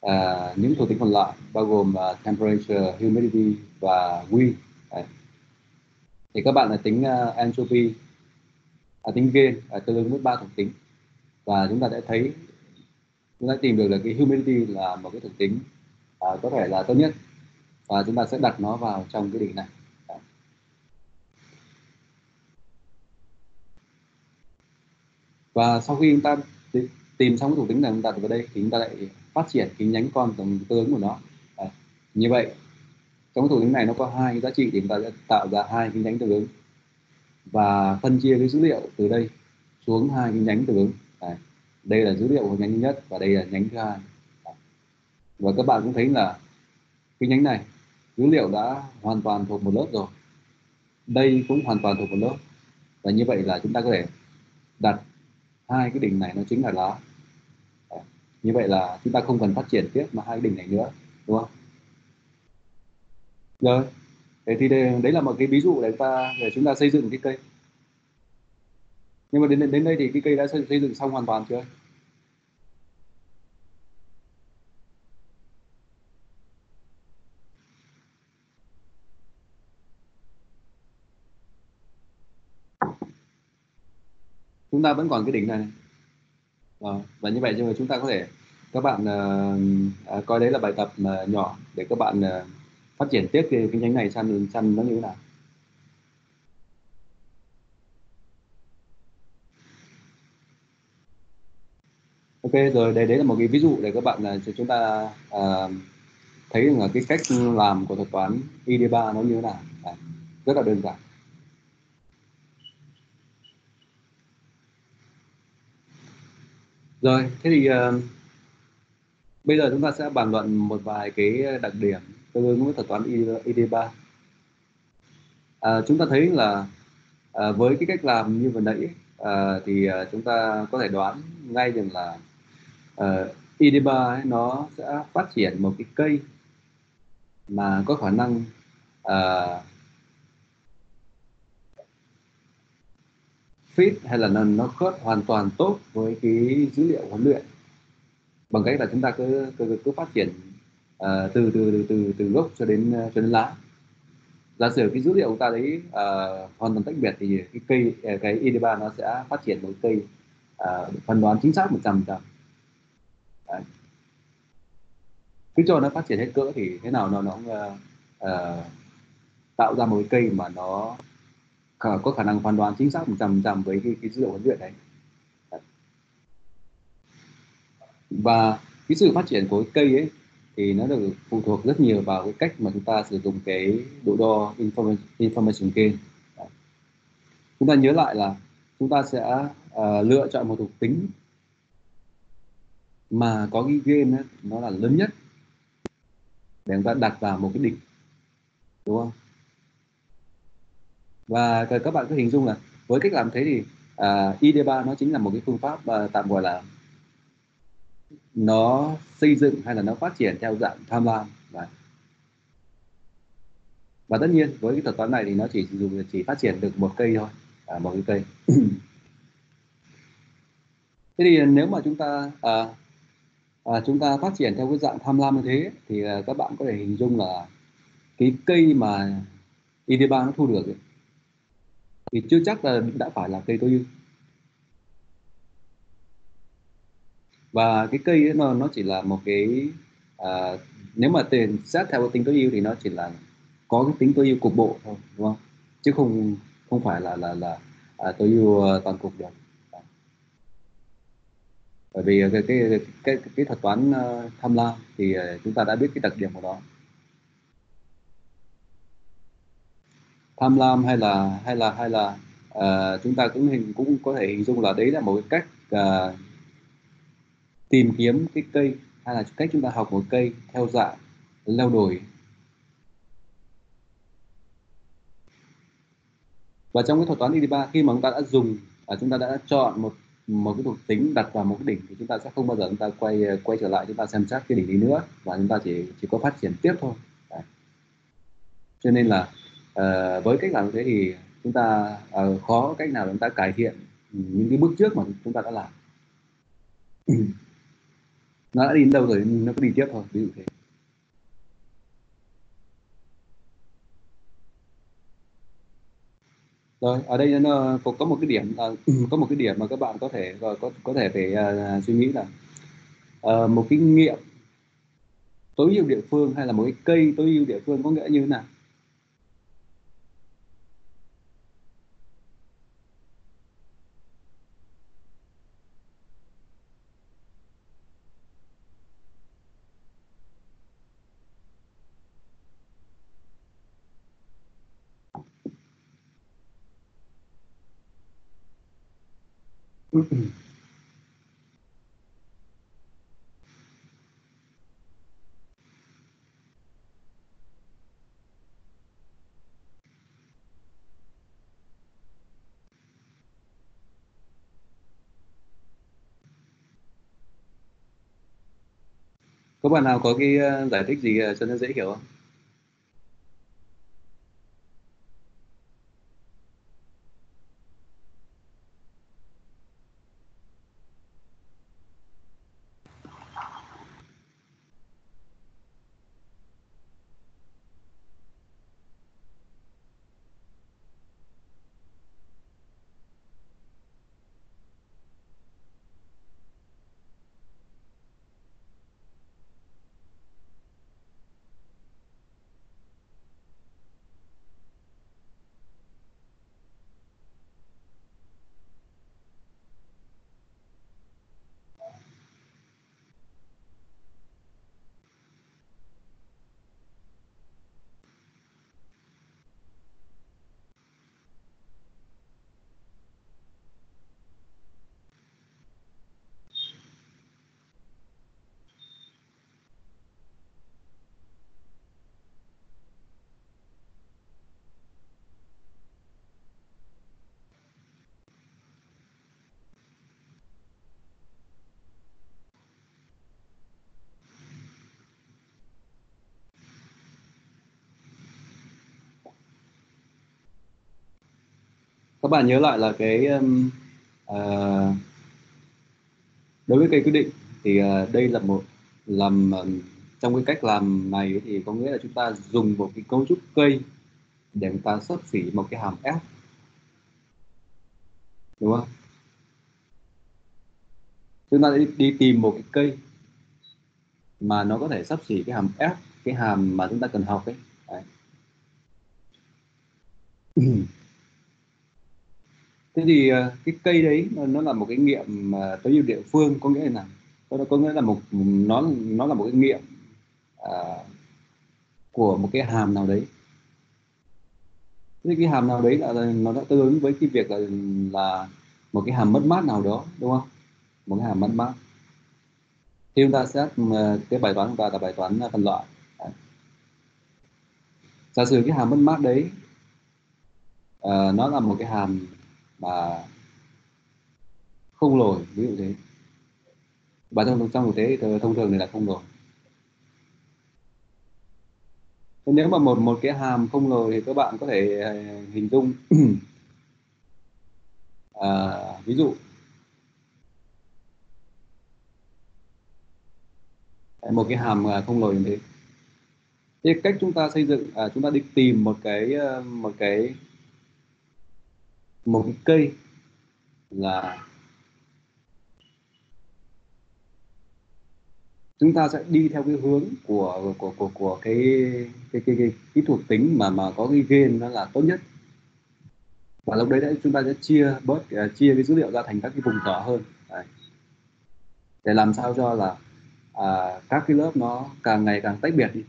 à, những thuộc tính còn lại bao gồm à, temperature, humidity và wind. Đấy. Thì các bạn là tính à, entropy, à, tính gain à, tương ứng với ba thuộc tính và chúng ta sẽ thấy chúng ta tìm được là cái humidity là một cái thuộc tính à, có thể là tốt nhất và chúng ta sẽ đặt nó vào trong cái đỉnh này. Và sau khi chúng ta tìm xong cái thuộc tính này chúng ta đặt vào đây thì chúng ta lại phát triển cái nhánh con tương ứng của nó. À, như vậy trong cái thuộc tính này nó có hai cái giá trị thì chúng ta sẽ tạo ra hai cái nhánh tương ứng. Và phân chia cái dữ liệu từ đây xuống hai cái nhánh tương ứng. À, đây là dữ liệu của nhánh thứ nhất và đây là nhánh thứ hai. À, và các bạn cũng thấy là cái nhánh này dữ liệu đã hoàn toàn thuộc một lớp rồi. Đây cũng hoàn toàn thuộc một lớp. Và như vậy là chúng ta có thể đặt hai cái đỉnh này nó chính là lá. Như vậy là chúng ta không cần phát triển tiếp mà hai đỉnh này nữa đúng không? Rồi. Thế thì đây, đấy là một cái ví dụ để ta để chúng ta xây dựng cái cây. Nhưng mà đến đến đây thì cái cây đã xây xây dựng xong hoàn toàn chưa? Chúng ta vẫn còn cái đỉnh này, này. Và như vậy nhưng mà chúng ta có thể các bạn uh, coi đấy là bài tập uh, nhỏ để các bạn uh, phát triển tiếp cái, cái nhánh này sang sang nó như thế nào. Ok rồi đây đấy là một cái ví dụ để các bạn là chúng ta uh, thấy là cái cách làm của thuật toán ID3 nó như thế nào. À, rất là đơn giản. Rồi thế thì uh, bây giờ chúng ta sẽ bàn luận một vài cái đặc điểm tương ứng với thuật toán ID3 à, ờ, chúng ta thấy là à, với cái cách làm như vừa nãy à, thì à, chúng ta có thể đoán ngay rằng là à, ID3 ấy, nó sẽ phát triển một cái cây mà có khả năng à, fit hay là nó, nó khớp hoàn toàn tốt với cái dữ liệu huấn luyện? Bằng cách là chúng ta cứ cứ, cứ phát triển uh, từ, từ từ từ từ gốc cho đến ờ, cho đến lá. Giả sử cái dữ liệu của ta đấy uh, hoàn toàn tách biệt thì cái cây cái ID3 nó sẽ phát triển một cây uh, phán đoán chính xác 100 trăm cứ cho nó phát triển hết cỡ thì thế nào nó nó uh, uh, tạo ra một cái cây mà nó có khả năng phán đoán chính xác 100% với cái, cái dữ liệu huấn luyện đấy. Và cái sự phát triển của cái cây ấy thì nó được phụ thuộc rất nhiều vào cái cách mà chúng ta sử dụng cái độ đo information, information gain. Chúng ta nhớ lại là chúng ta sẽ uh, lựa chọn một thuộc tính mà có cái gain ấy, nó là lớn nhất để chúng ta đặt vào một cái đỉnh đúng không? Và các bạn cứ hình dung là với cách làm thế thì à, uh, ID3 nó chính là một cái phương pháp uh, tạm gọi là nó xây dựng hay là nó phát triển theo dạng tham lam và và tất nhiên với cái thuật toán này thì nó chỉ dùng chỉ phát triển được một cây thôi à, một cái cây. [clears throat] Thế thì nếu mà chúng ta à, à, chúng ta phát triển theo cái dạng tham lam như thế thì à, các bạn có thể hình dung là cái cây mà ID3 nó thu được ấy, thì chưa chắc là đã phải là cây tối ưu. Và cái cây ấy nó nó chỉ là một cái à, nếu mà tiền xét theo cái tính tối ưu thì nó chỉ là có cái tính tối ưu cục bộ thôi đúng không? Chứ không không phải là là là à, tối ưu à, toàn cục được. Bởi vì cái cái cái cái, cái thuật toán uh, tham lam thì uh, chúng ta đã biết cái đặc điểm của nó. Tham lam hay là hay là hay là uh, chúng ta cũng hình cũng có thể hình dung là đấy là một cái cách uh, tìm kiếm cái cây hay là cách chúng ta học một cây theo dạng leo đồi và trong cái thuật toán ID3 khi mà chúng ta đã dùng à, chúng ta đã chọn một một cái thuộc tính đặt vào một cái đỉnh thì chúng ta sẽ không bao giờ chúng ta quay quay trở lại chúng ta xem xét cái đỉnh đi nữa và chúng ta chỉ chỉ có phát triển tiếp thôi Đấy. cho nên là Ờ, với cách làm như thế thì chúng ta uh, khó cách nào chúng ta cải thiện ừ, những cái bước trước mà chúng ta đã làm. [clears throat] Nó đã đi đến đâu rồi nó cứ đi tiếp thôi ví dụ thế. Rồi ở đây nó có, có một cái điểm ờ, [clears throat] có một cái điểm mà các bạn có thể có có thể phải uh, suy nghĩ là uh, một kinh nghiệm tối ưu địa phương hay là một cái cây tối ưu địa phương có nghĩa như thế nào? Có bạn nào có cái ờ, giải thích gì ờ, cho nó dễ hiểu không? Các bạn nhớ lại là cái um, uh, đối với cây quyết định thì uh, đây là một làm um, trong cái cách làm này thì có nghĩa là chúng ta dùng một cái cấu trúc cây để chúng ta xấp xỉ một cái hàm f đúng không? Chúng ta đi, đi tìm một cái cây mà nó có thể sắp xỉ cái hàm f cái hàm mà chúng ta cần học ấy. Đấy thế thì ờ, cái cây đấy nó là một cái nghiệm mà tới nhiều địa phương có nghĩa là có, có nghĩa là một nó nó là một cái nghiệm à, của một cái hàm nào đấy. Thế cái hàm nào đấy là nó đã tương ứng với cái việc là là một cái hàm mất mát nào đó đúng không? Một cái hàm mất mát. Thì chúng ta sẽ cái bài toán của ta là bài toán phân loại. Đấy. giả sử cái hàm mất mát đấy uh, nó là một cái hàm mà không lồi ví dụ thế. Bản trong trong thực tế thông thường này là không lồi. Nếu mà một một cái hàm không lồi thì các bạn có thể ờ, hình dung. [clears throat] À, ví dụ. Một cái hàm ờ, không lồi như thế. Thì cách chúng ta xây dựng à, chúng ta đi tìm một cái ờ, một cái một cái cây là chúng ta sẽ đi theo cái hướng của của của của cái cái cái cái, cái thuộc tính mà mà có cái gen nó là tốt nhất. Và lúc đấy, đấy chúng ta sẽ chia bớt uh, chia cái dữ liệu ra thành các cái vùng nhỏ hơn. Đấy. để làm sao cho là à, các cái lớp nó càng ngày càng tách biệt đi.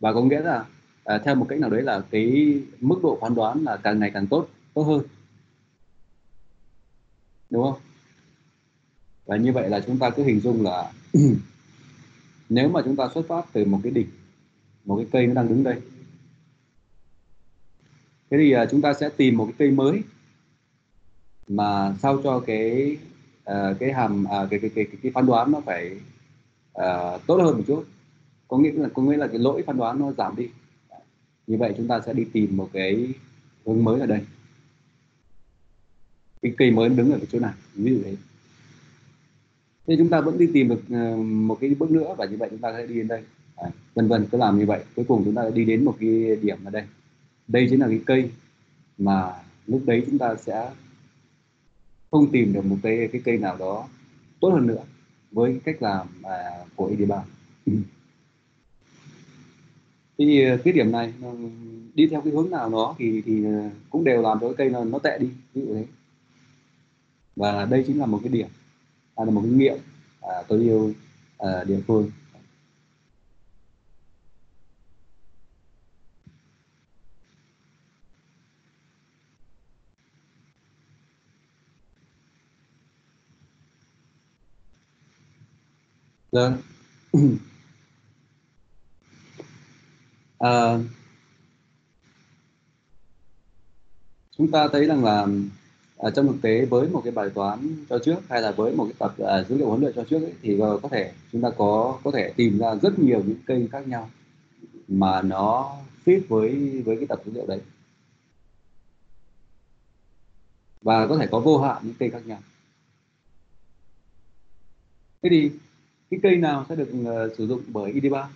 Và có nghĩa là à, theo một cách nào đấy là cái mức độ phán đoán là càng ngày càng tốt tốt hơn đúng không? Và như vậy là chúng ta cứ hình dung là [clears throat] nếu mà chúng ta xuất phát từ một cái đỉnh một cái cây nó đang đứng đây thế thì à, chúng ta sẽ tìm một cái cây mới mà sao cho cái uh, cái hàm uh, cái, cái, cái, cái cái phán đoán nó phải uh, tốt hơn một chút. Có nghĩa là có nghĩa là cái lỗi phán đoán nó giảm đi. Như vậy chúng ta sẽ đi tìm một cái hướng mới ở đây cái cây mới đứng ở cái chỗ nào ví dụ thế. Thế chúng ta vẫn đi tìm được ờ, một cái bước nữa và như vậy chúng ta sẽ đi đến đây. À, vân vân cứ làm như vậy. Cuối cùng chúng ta đi đến một cái điểm ở đây. Đây chính là cái cây mà lúc đấy chúng ta sẽ không tìm được một cái cái cây nào đó tốt hơn nữa với cái cách làm à, của ID3 [clears throat] thì ờ, cái điểm này đi theo cái hướng nào đó thì thì ờ, cũng đều làm cho cái cây nó nó tệ đi ví dụ thế và đây chính là một cái điểm hay là một kinh nghiệm à, tôi yêu à, địa phương Vâng. [clears throat] à, chúng ta thấy rằng là à, trong thực tế với một cái bài toán cho trước hay là với một cái tập à, dữ liệu huấn luyện cho trước ấy, thì có thể chúng ta có có thể tìm ra rất nhiều những kênh khác nhau mà nó fit với với cái tập dữ liệu đấy. Và có thể có vô hạn những cây khác nhau. Thế thì cái cây nào sẽ được uh, sử dụng bởi ID3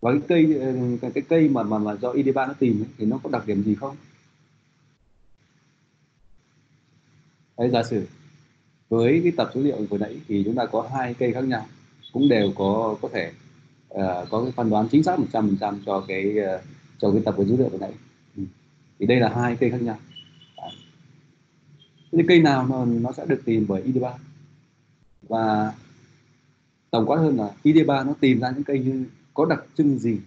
và cái cây cái, cái cây mà mà mà do ID3 nó tìm ấy, thì nó có đặc điểm gì không? Đấy giả sử với cái tập số liệu vừa nãy thì chúng ta có hai cây khác nhau cũng đều có có thể uh, có cái phán đoán chính xác 100% cho cái uh, cho cái tập với dữ liệu vừa nãy. Ừ. thì đây là hai cây khác nhau. Thế cây nào nó, nó sẽ được tìm bởi ID3 và tổng quát hơn là ID3 nó tìm ra những cây như có đặc trưng gì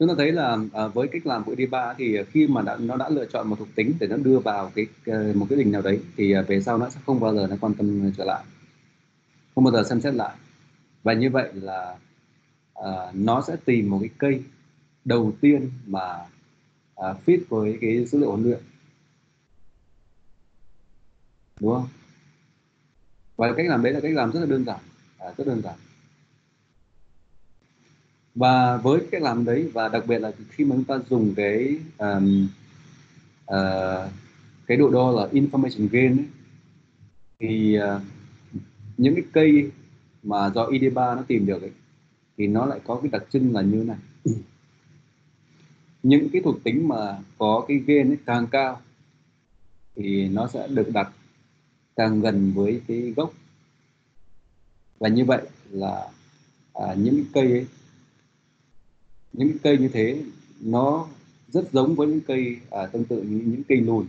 chúng ta thấy là à, với cách làm của ID3 thì khi mà đã, nó đã lựa chọn một thuộc tính để nó đưa vào cái một cái đỉnh nào đấy thì à, về sau nó sẽ không bao giờ nó quan tâm trở lại. Không bao giờ xem xét lại. Và như vậy là uh, nó sẽ tìm một cái cây đầu tiên mà uh, fit với cái dữ liệu huấn luyện. Đúng không? Và cách làm đấy là cách làm rất là đơn giản. À, rất đơn giản và với cái làm đấy và đặc biệt là khi mà chúng ta dùng cái um, uh, cái độ đo là information gain ấy, thì uh, những cái cây mà do ID3 nó tìm được ấy, thì nó lại có cái đặc trưng là như này. Những cái thuộc tính mà có cái gain ấy càng cao thì nó sẽ được đặt càng gần với cái gốc. Và như vậy là à, những cây ấy, những cây như thế nó rất giống với những cây à, tương tự như những cây lùn.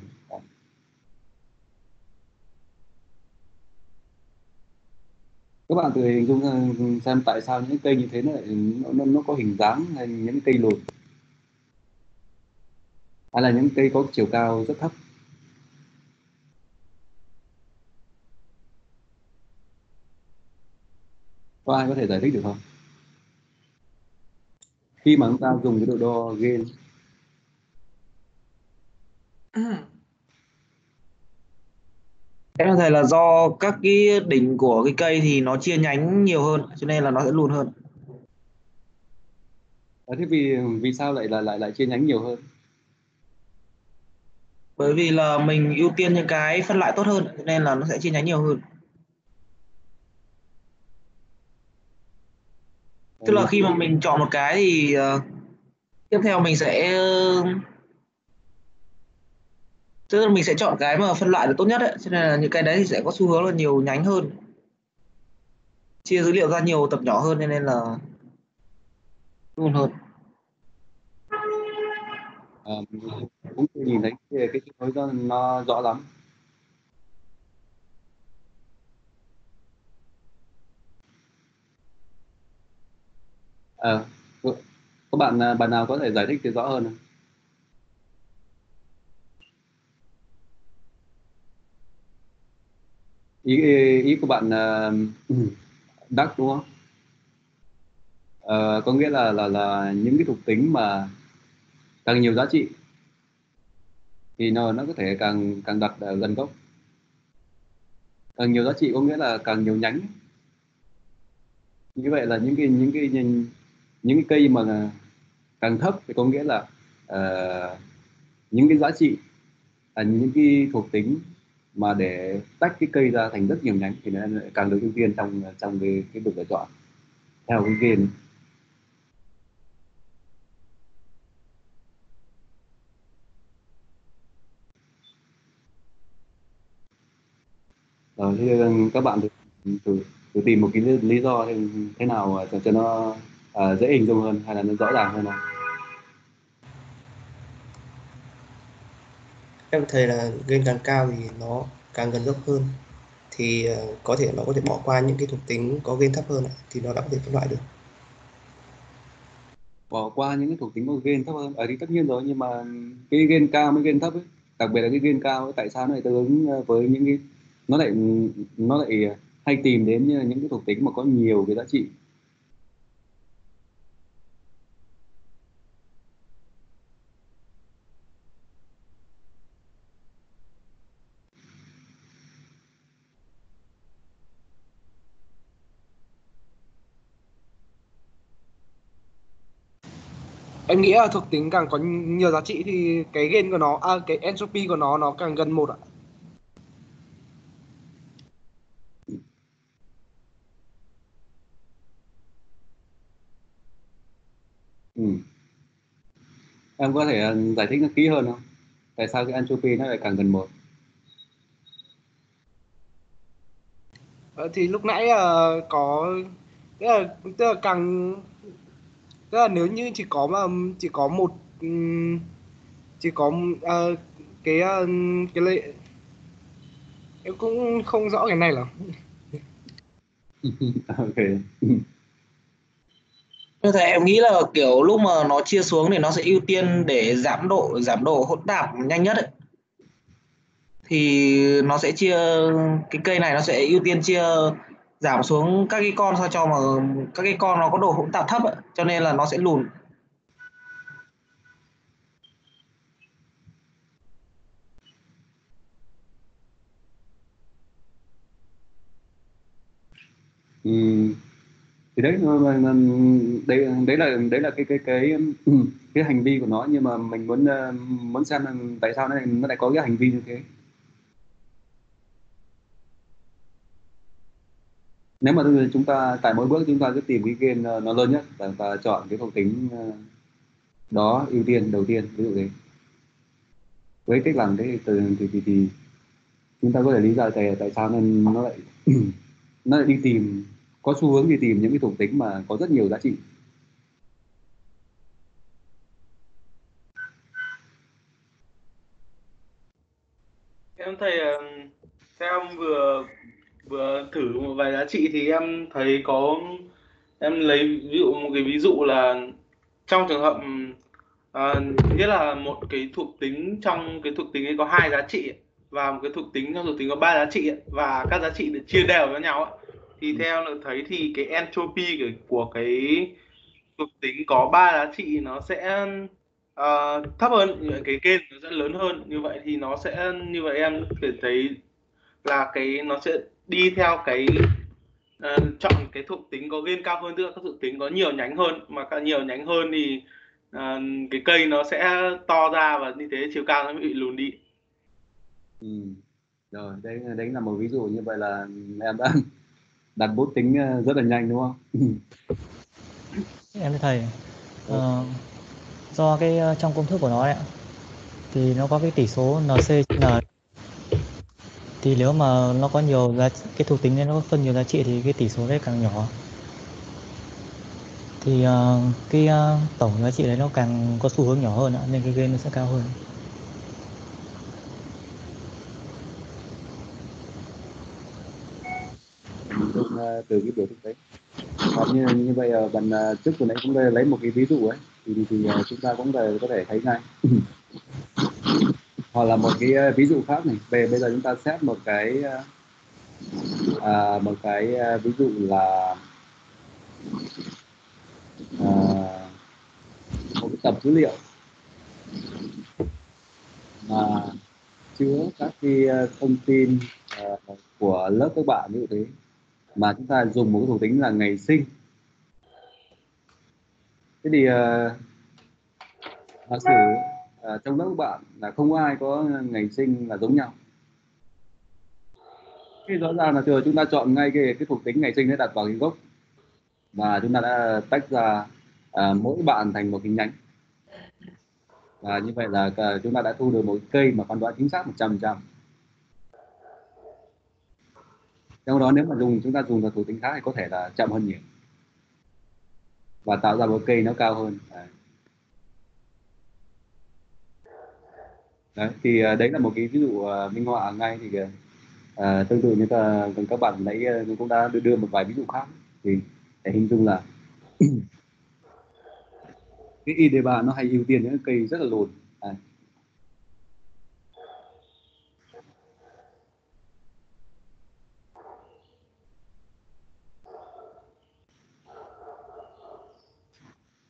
Các bạn thử hình dung ừ, xem tại sao những cây như thế nó lại nó, nó có hình dáng hay những cây lùn. Hay là những cây có chiều cao rất thấp. Có ai có thể giải thích được không? Khi mà chúng ta dùng cái độ đo gain Em có thể là do các cái đỉnh của cái cây thì nó chia nhánh nhiều hơn cho nên là nó sẽ lùn hơn. À, thế vì vì sao lại lại lại lại chia nhánh nhiều hơn? Bởi vì là mình ưu tiên những cái phân loại tốt hơn cho nên là nó sẽ chia nhánh nhiều hơn. Tức là khi mà mình chọn một cái thì uh, tiếp theo mình sẽ tức là mình sẽ chọn cái mà phân loại được tốt nhất ấy. Cho nên là những cái đấy thì sẽ có xu hướng là nhiều nhánh hơn. Chia dữ liệu ra nhiều tập nhỏ hơn nên là luôn hơn. À, cũng nhìn thấy cái cái nó, nó rõ lắm à, có bạn à, bạn nào có thể giải thích thì rõ hơn không? ý ý của bạn uh, [clears throat] đắc đúng không? Uh, có nghĩa là là là những cái thuộc tính mà càng nhiều giá trị thì nó nó có thể càng càng đặt gần gốc. Càng nhiều giá trị có nghĩa là càng nhiều nhánh. Như vậy là những cái những cái những, những cái cây mà càng thấp thì có nghĩa là uh, những cái giá trị là những cái thuộc tính mà để tách cái cây ra thành rất nhiều nhánh thì nó càng được ưu tiên trong trong cái cái việc lựa chọn theo cái game rồi ờ, thì các bạn thử, thử, thử tìm một cái lý do thế, thế nào ờ, cho, cho nó à, dễ hình dung hơn hay là nó rõ ràng hơn nào em thấy là gain càng cao thì nó càng gần gốc hơn. Thì uh, có thể nó có thể bỏ qua những cái thuộc tính có gain thấp hơn thì nó đã có thể phân loại được. Bỏ qua những cái thuộc tính có gain thấp hơn? Ở ờ, thì tất nhiên rồi nhưng mà cái gain cao với gain thấp ấy đặc biệt là cái gain cao ấy, tại sao nó lại tương ứng với những cái nó lại nó lại hay tìm đến những cái thuộc tính mà có nhiều cái giá trị em nghĩ là thuộc tính càng có nhiều giá trị thì cái gain của nó à, cái entropy của nó nó càng gần một ạ. Ừ. em có thể ờ, giải thích nó kỹ hơn không? Tại sao cái entropy nó lại càng gần một? Ờ, thì lúc nãy uh, có tức là, tức là càng tức là nếu như chỉ có mà chỉ có một chỉ có uh, cái uh, cái lệ em cũng không rõ cái này lắm [laughs] ok Như thế em nghĩ là kiểu lúc mà nó chia xuống thì nó sẽ ưu tiên để giảm độ giảm độ hỗn tạp nhanh nhất ấy. Thì nó sẽ chia cái cây này nó sẽ ưu tiên chia giảm xuống các cái con sao cho mà các cái con nó có độ hỗn tạp thấp ấy, cho nên là nó sẽ lùn Ừ. thì đấy đấy đấy là đấy là cái cái cái cái hành vi của nó nhưng mà mình muốn ờ, muốn xem là tại sao nó lại nó lại có cái hành vi như thế nếu mà chúng ta tại mỗi bước chúng ta cứ tìm cái gain nó lớn nhất và, ta chọn cái thuộc tính ờ, đó ưu tiên đầu tiên ví dụ thế. Với cách làm thế thì, thì, thì, thì chúng ta có thể lý giải tại tại sao nên nó lại [clears throat] nó lại đi tìm có xu hướng đi tìm những cái thuộc tính mà có rất nhiều giá trị em thầy theo em vừa vừa thử một vài giá trị thì em thấy có em lấy ví dụ một cái ví dụ là trong trường hợp à, nghĩa là một cái thuộc tính trong cái thuộc tính ấy có hai giá trị và một cái thuộc tính trong thuộc tính có ba giá trị và các giá trị được chia đều với nhau thì ừ. theo được thấy thì cái entropy của, của cái thuộc tính có ba giá trị nó sẽ uh, thấp hơn cái kênh nó sẽ lớn hơn như vậy thì nó sẽ như vậy em có thấy là cái nó sẽ đi theo cái uh, chọn cái thuộc tính có gain cao hơn tức là các thuộc tính có nhiều nhánh hơn mà càng nhiều nhánh hơn thì uh, cái cây nó sẽ to ra và như thế chiều cao nó bị lùn đi. Ừ. rồi đấy đấy là một ví dụ như vậy là em đã [laughs] đặt bút tính rất là nhanh đúng không? Em thầy uh, do cái trong công thức của nó đấy thì nó có cái tỷ số nc n thì nếu mà nó có nhiều giá cái thuộc tính nên nó có phân nhiều giá trị thì cái tỷ số đấy càng nhỏ. Thì uh, cái uh, tổng giá trị đấy nó càng có xu hướng nhỏ hơn nên cái gain nó sẽ cao hơn. Uh, từ cái biểu thức đấy. Và như như vậy bạn trước vừa nãy cũng lấy một cái ví dụ ấy. Thì thì, thì chúng ta cũng có thể thấy ngay [laughs] hoặc là một cái ờ, ví dụ khác này. Về bây giờ chúng ta xét một cái ờ, à, một cái ờ, ví dụ là à, một cái tập dữ liệu mà chứa các cái thông tin uh, của lớp các bạn như thế. Mà chúng ta dùng một cái thuộc tính là ngày sinh. Thế thì uh, giả sử à, trong lớp các bạn là không ai có ngày sinh là giống nhau. Thì rõ ràng là thường chúng ta chọn ngay cái cái thuộc tính ngày sinh để đặt vào cái gốc và chúng ta đã tách ra à, mỗi bạn thành một cái nhánh. Và như vậy là à, chúng ta đã thu được một cây mà phán đoán chính xác 100% trong đó nếu mà dùng chúng ta dùng vào thuộc tính khác thì có thể là chậm hơn nhiều. Và tạo ra một cây nó cao hơn. À. đấy thì uh, đấy là một cái ví dụ uh, minh họa ngay thì uh, tương tự như ta, các bạn nãy uh, cũng đã đưa, đưa một vài ví dụ khác. Thì để hình dung là [clears throat] cái ID ba nó hay ưu tiên những cây rất là lùn. À,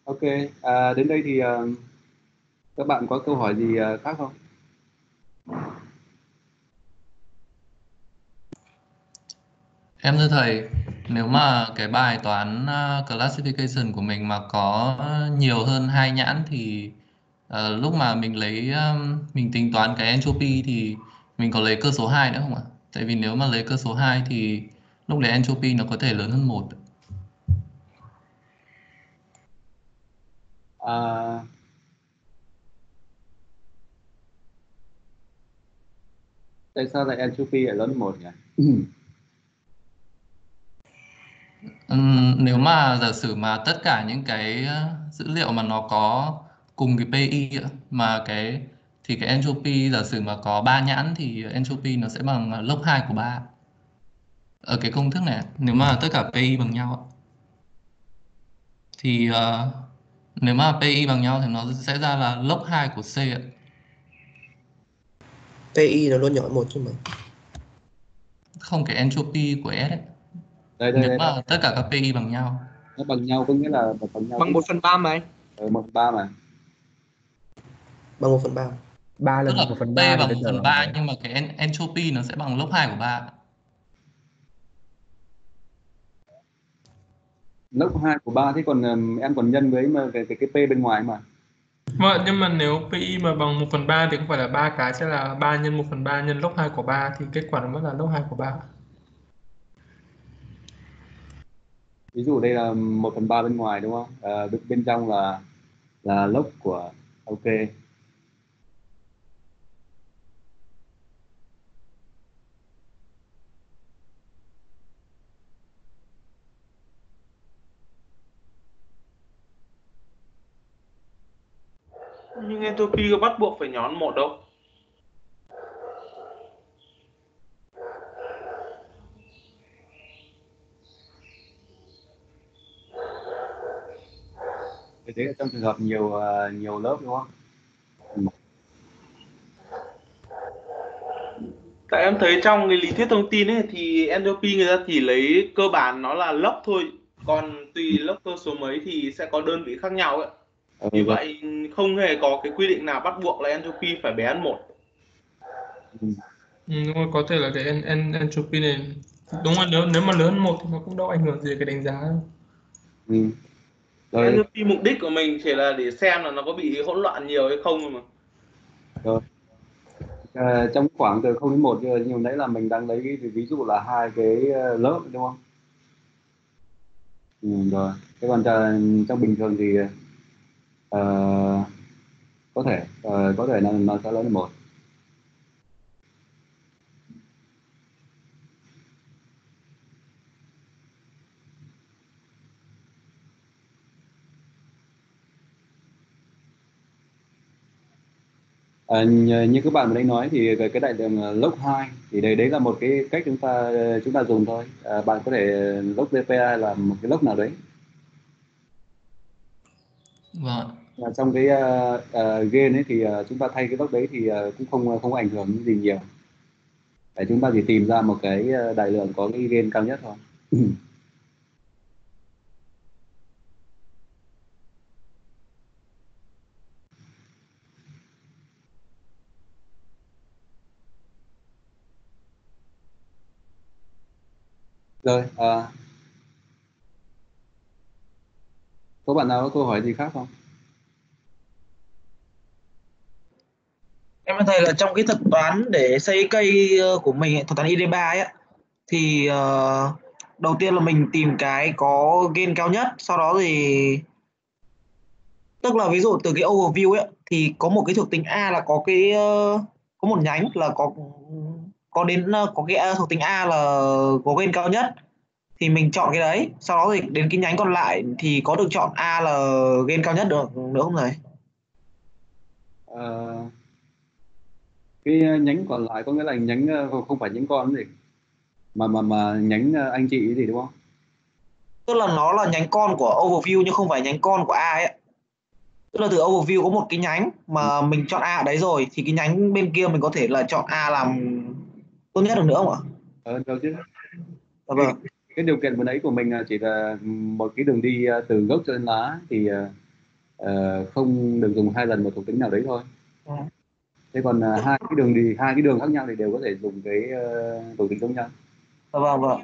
Ok, à, đến đây thì uh, các bạn có câu hỏi gì uh, khác không? Em thưa thầy, nếu mà cái bài toán uh, classification của mình mà có nhiều hơn hai nhãn thì uh, lúc mà mình lấy um, mình tính toán cái entropy thì mình có lấy cơ số 2 nữa không ạ? Tại vì nếu mà lấy cơ số 2 thì lúc lấy entropy nó có thể lớn hơn một. à, tại sao lại entropy lại lớn một nhỉ [clears throat] Ừm, nếu mà giả sử mà tất cả những cái dữ liệu mà nó có cùng cái PI mà cái thì cái entropy giả sử mà có 3 nhãn thì entropy nó sẽ bằng log 2 của 3. Ở cái công thức này nếu mà tất cả PI bằng nhau thì uh, nếu mà PI bằng nhau thì nó sẽ ra là log 2 của C ạ. PI nó luôn nhỏ một chứ mà. Không cái entropy của S ấy. Đây, đây, Nếu đây, mà đây. tất cả các PI bằng nhau. Nó bằng nhau có nghĩa là bằng nhau. Bằng 1 phần 3 mà anh. Ừ, 1 phần 3 mà. Bằng 1 phần 3. 3 Tức lần là 1 phần P 3 bằng 1 phần 3 nhưng mà cái en- entropy nó sẽ bằng log 2 của 3. lốc 2 của 3 thế còn em còn nhân với mà cái cái, cái p bên ngoài mà Vâng, nhưng mà nếu PI mà bằng 1 phần 3 thì không phải là ba cái sẽ là 3 nhân 1 phần 3 nhân log 2 của 3 thì kết quả nó vẫn là log 2 của 3. Ví dụ đây là 1 phần 3 bên ngoài đúng không? À, bên, bên trong là là lốc của ok. Nhưng entropy có bắt buộc phải nhón một đâu. Thế là trong trường hợp nhiều ờ, nhiều lớp đúng không? tại em thấy trong cái lý thuyết thông tin ấy thì entropy người ta chỉ lấy cơ bản nó là lốc thôi còn tùy lốc cơ số mấy thì sẽ có đơn vị khác nhau ấy Ừ, như vâng. vậy không hề có cái quy định nào bắt buộc là entropy phải bé hơn một Ừ. Ừ, đúng rồi, có thể là cái en, en, entropy này đúng rồi nếu nếu mà lớn hơn một thì nó cũng đâu ảnh hưởng gì cái đánh giá đâu. Ừ. Rồi, entropy mục đích của mình chỉ là để xem là nó có bị hỗn loạn nhiều hay không thôi mà rồi. Ờ, trong khoảng từ 0 đến 1 như như nãy là mình đang lấy cái ví dụ là hai cái ờ, lớp đúng không? Ừ, rồi. Thế còn trong, bình thường thì ờ, có thể ờ, có thể là nó sẽ lớn hơn một. À, như, các bạn vừa nói thì cái, cái đại lượng ờ, log 2 thì đấy đấy là một cái cách chúng ta chúng ta dùng thôi. À, bạn có thể log DPI là một cái log nào đấy Vâng. Và trong cái uh, uh, gain ấy thì uh, chúng ta thay cái log đấy thì uh, cũng không không ảnh hưởng gì nhiều. Để chúng ta chỉ tìm ra một cái đại lượng có cái gain cao nhất thôi. Rồi, à, có bạn nào có câu hỏi gì khác không? em thấy là trong cái thuật toán để xây cây ờ, của mình thuật toán ID3 ấy thì uh, đầu tiên là mình tìm cái có gain cao nhất sau đó thì tức là ví dụ từ cái overview ấy thì có một cái thuộc tính A là có cái uh, có một nhánh là có có đến ờ, có cái ờ, thuộc tính A là có gain cao nhất thì mình chọn cái đấy sau đó thì đến cái nhánh còn lại thì có được chọn A là gain cao nhất được nữa không thầy? Ờ, cái nhánh còn lại có nghĩa là nhánh không phải nhánh con gì mà mà mà nhánh anh chị gì đúng không? tức là nó là nhánh con của overview nhưng không phải nhánh con của A ấy tức là từ overview có một cái nhánh mà mình chọn A ở đấy rồi thì cái nhánh bên kia mình có thể là chọn A làm tốt nhất được nữa không ạ? Ờ, đâu chứ. Dạ vâng. Cái điều kiện vừa nãy của mình là chỉ là một cái đường đi ờ, từ gốc cho đến lá thì ờ, không được dùng hai lần một thuộc tính nào đấy thôi. Ừ. Thế còn ờ, hai cái đường đi hai cái đường khác nhau thì đều có thể dùng cái ờ, thuộc tính giống nhau. Dạ vâng vâng.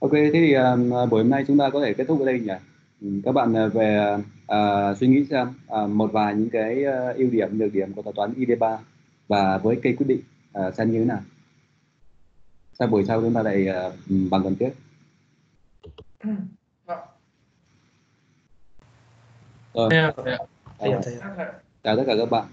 Ok, thế thì um, buổi hôm nay chúng ta có thể kết thúc ở đây nhỉ? Ừ, Các bạn uh, về uh, suy nghĩ xem uh, một vài những cái uh, ưu điểm, nhược điểm của thuật toán ID3 và với cây quyết định uh, xem như thế nào. Sau buổi sau chúng ta lại uh, bằng gần tiếp. Rồi, uh, chào tất cả các bạn.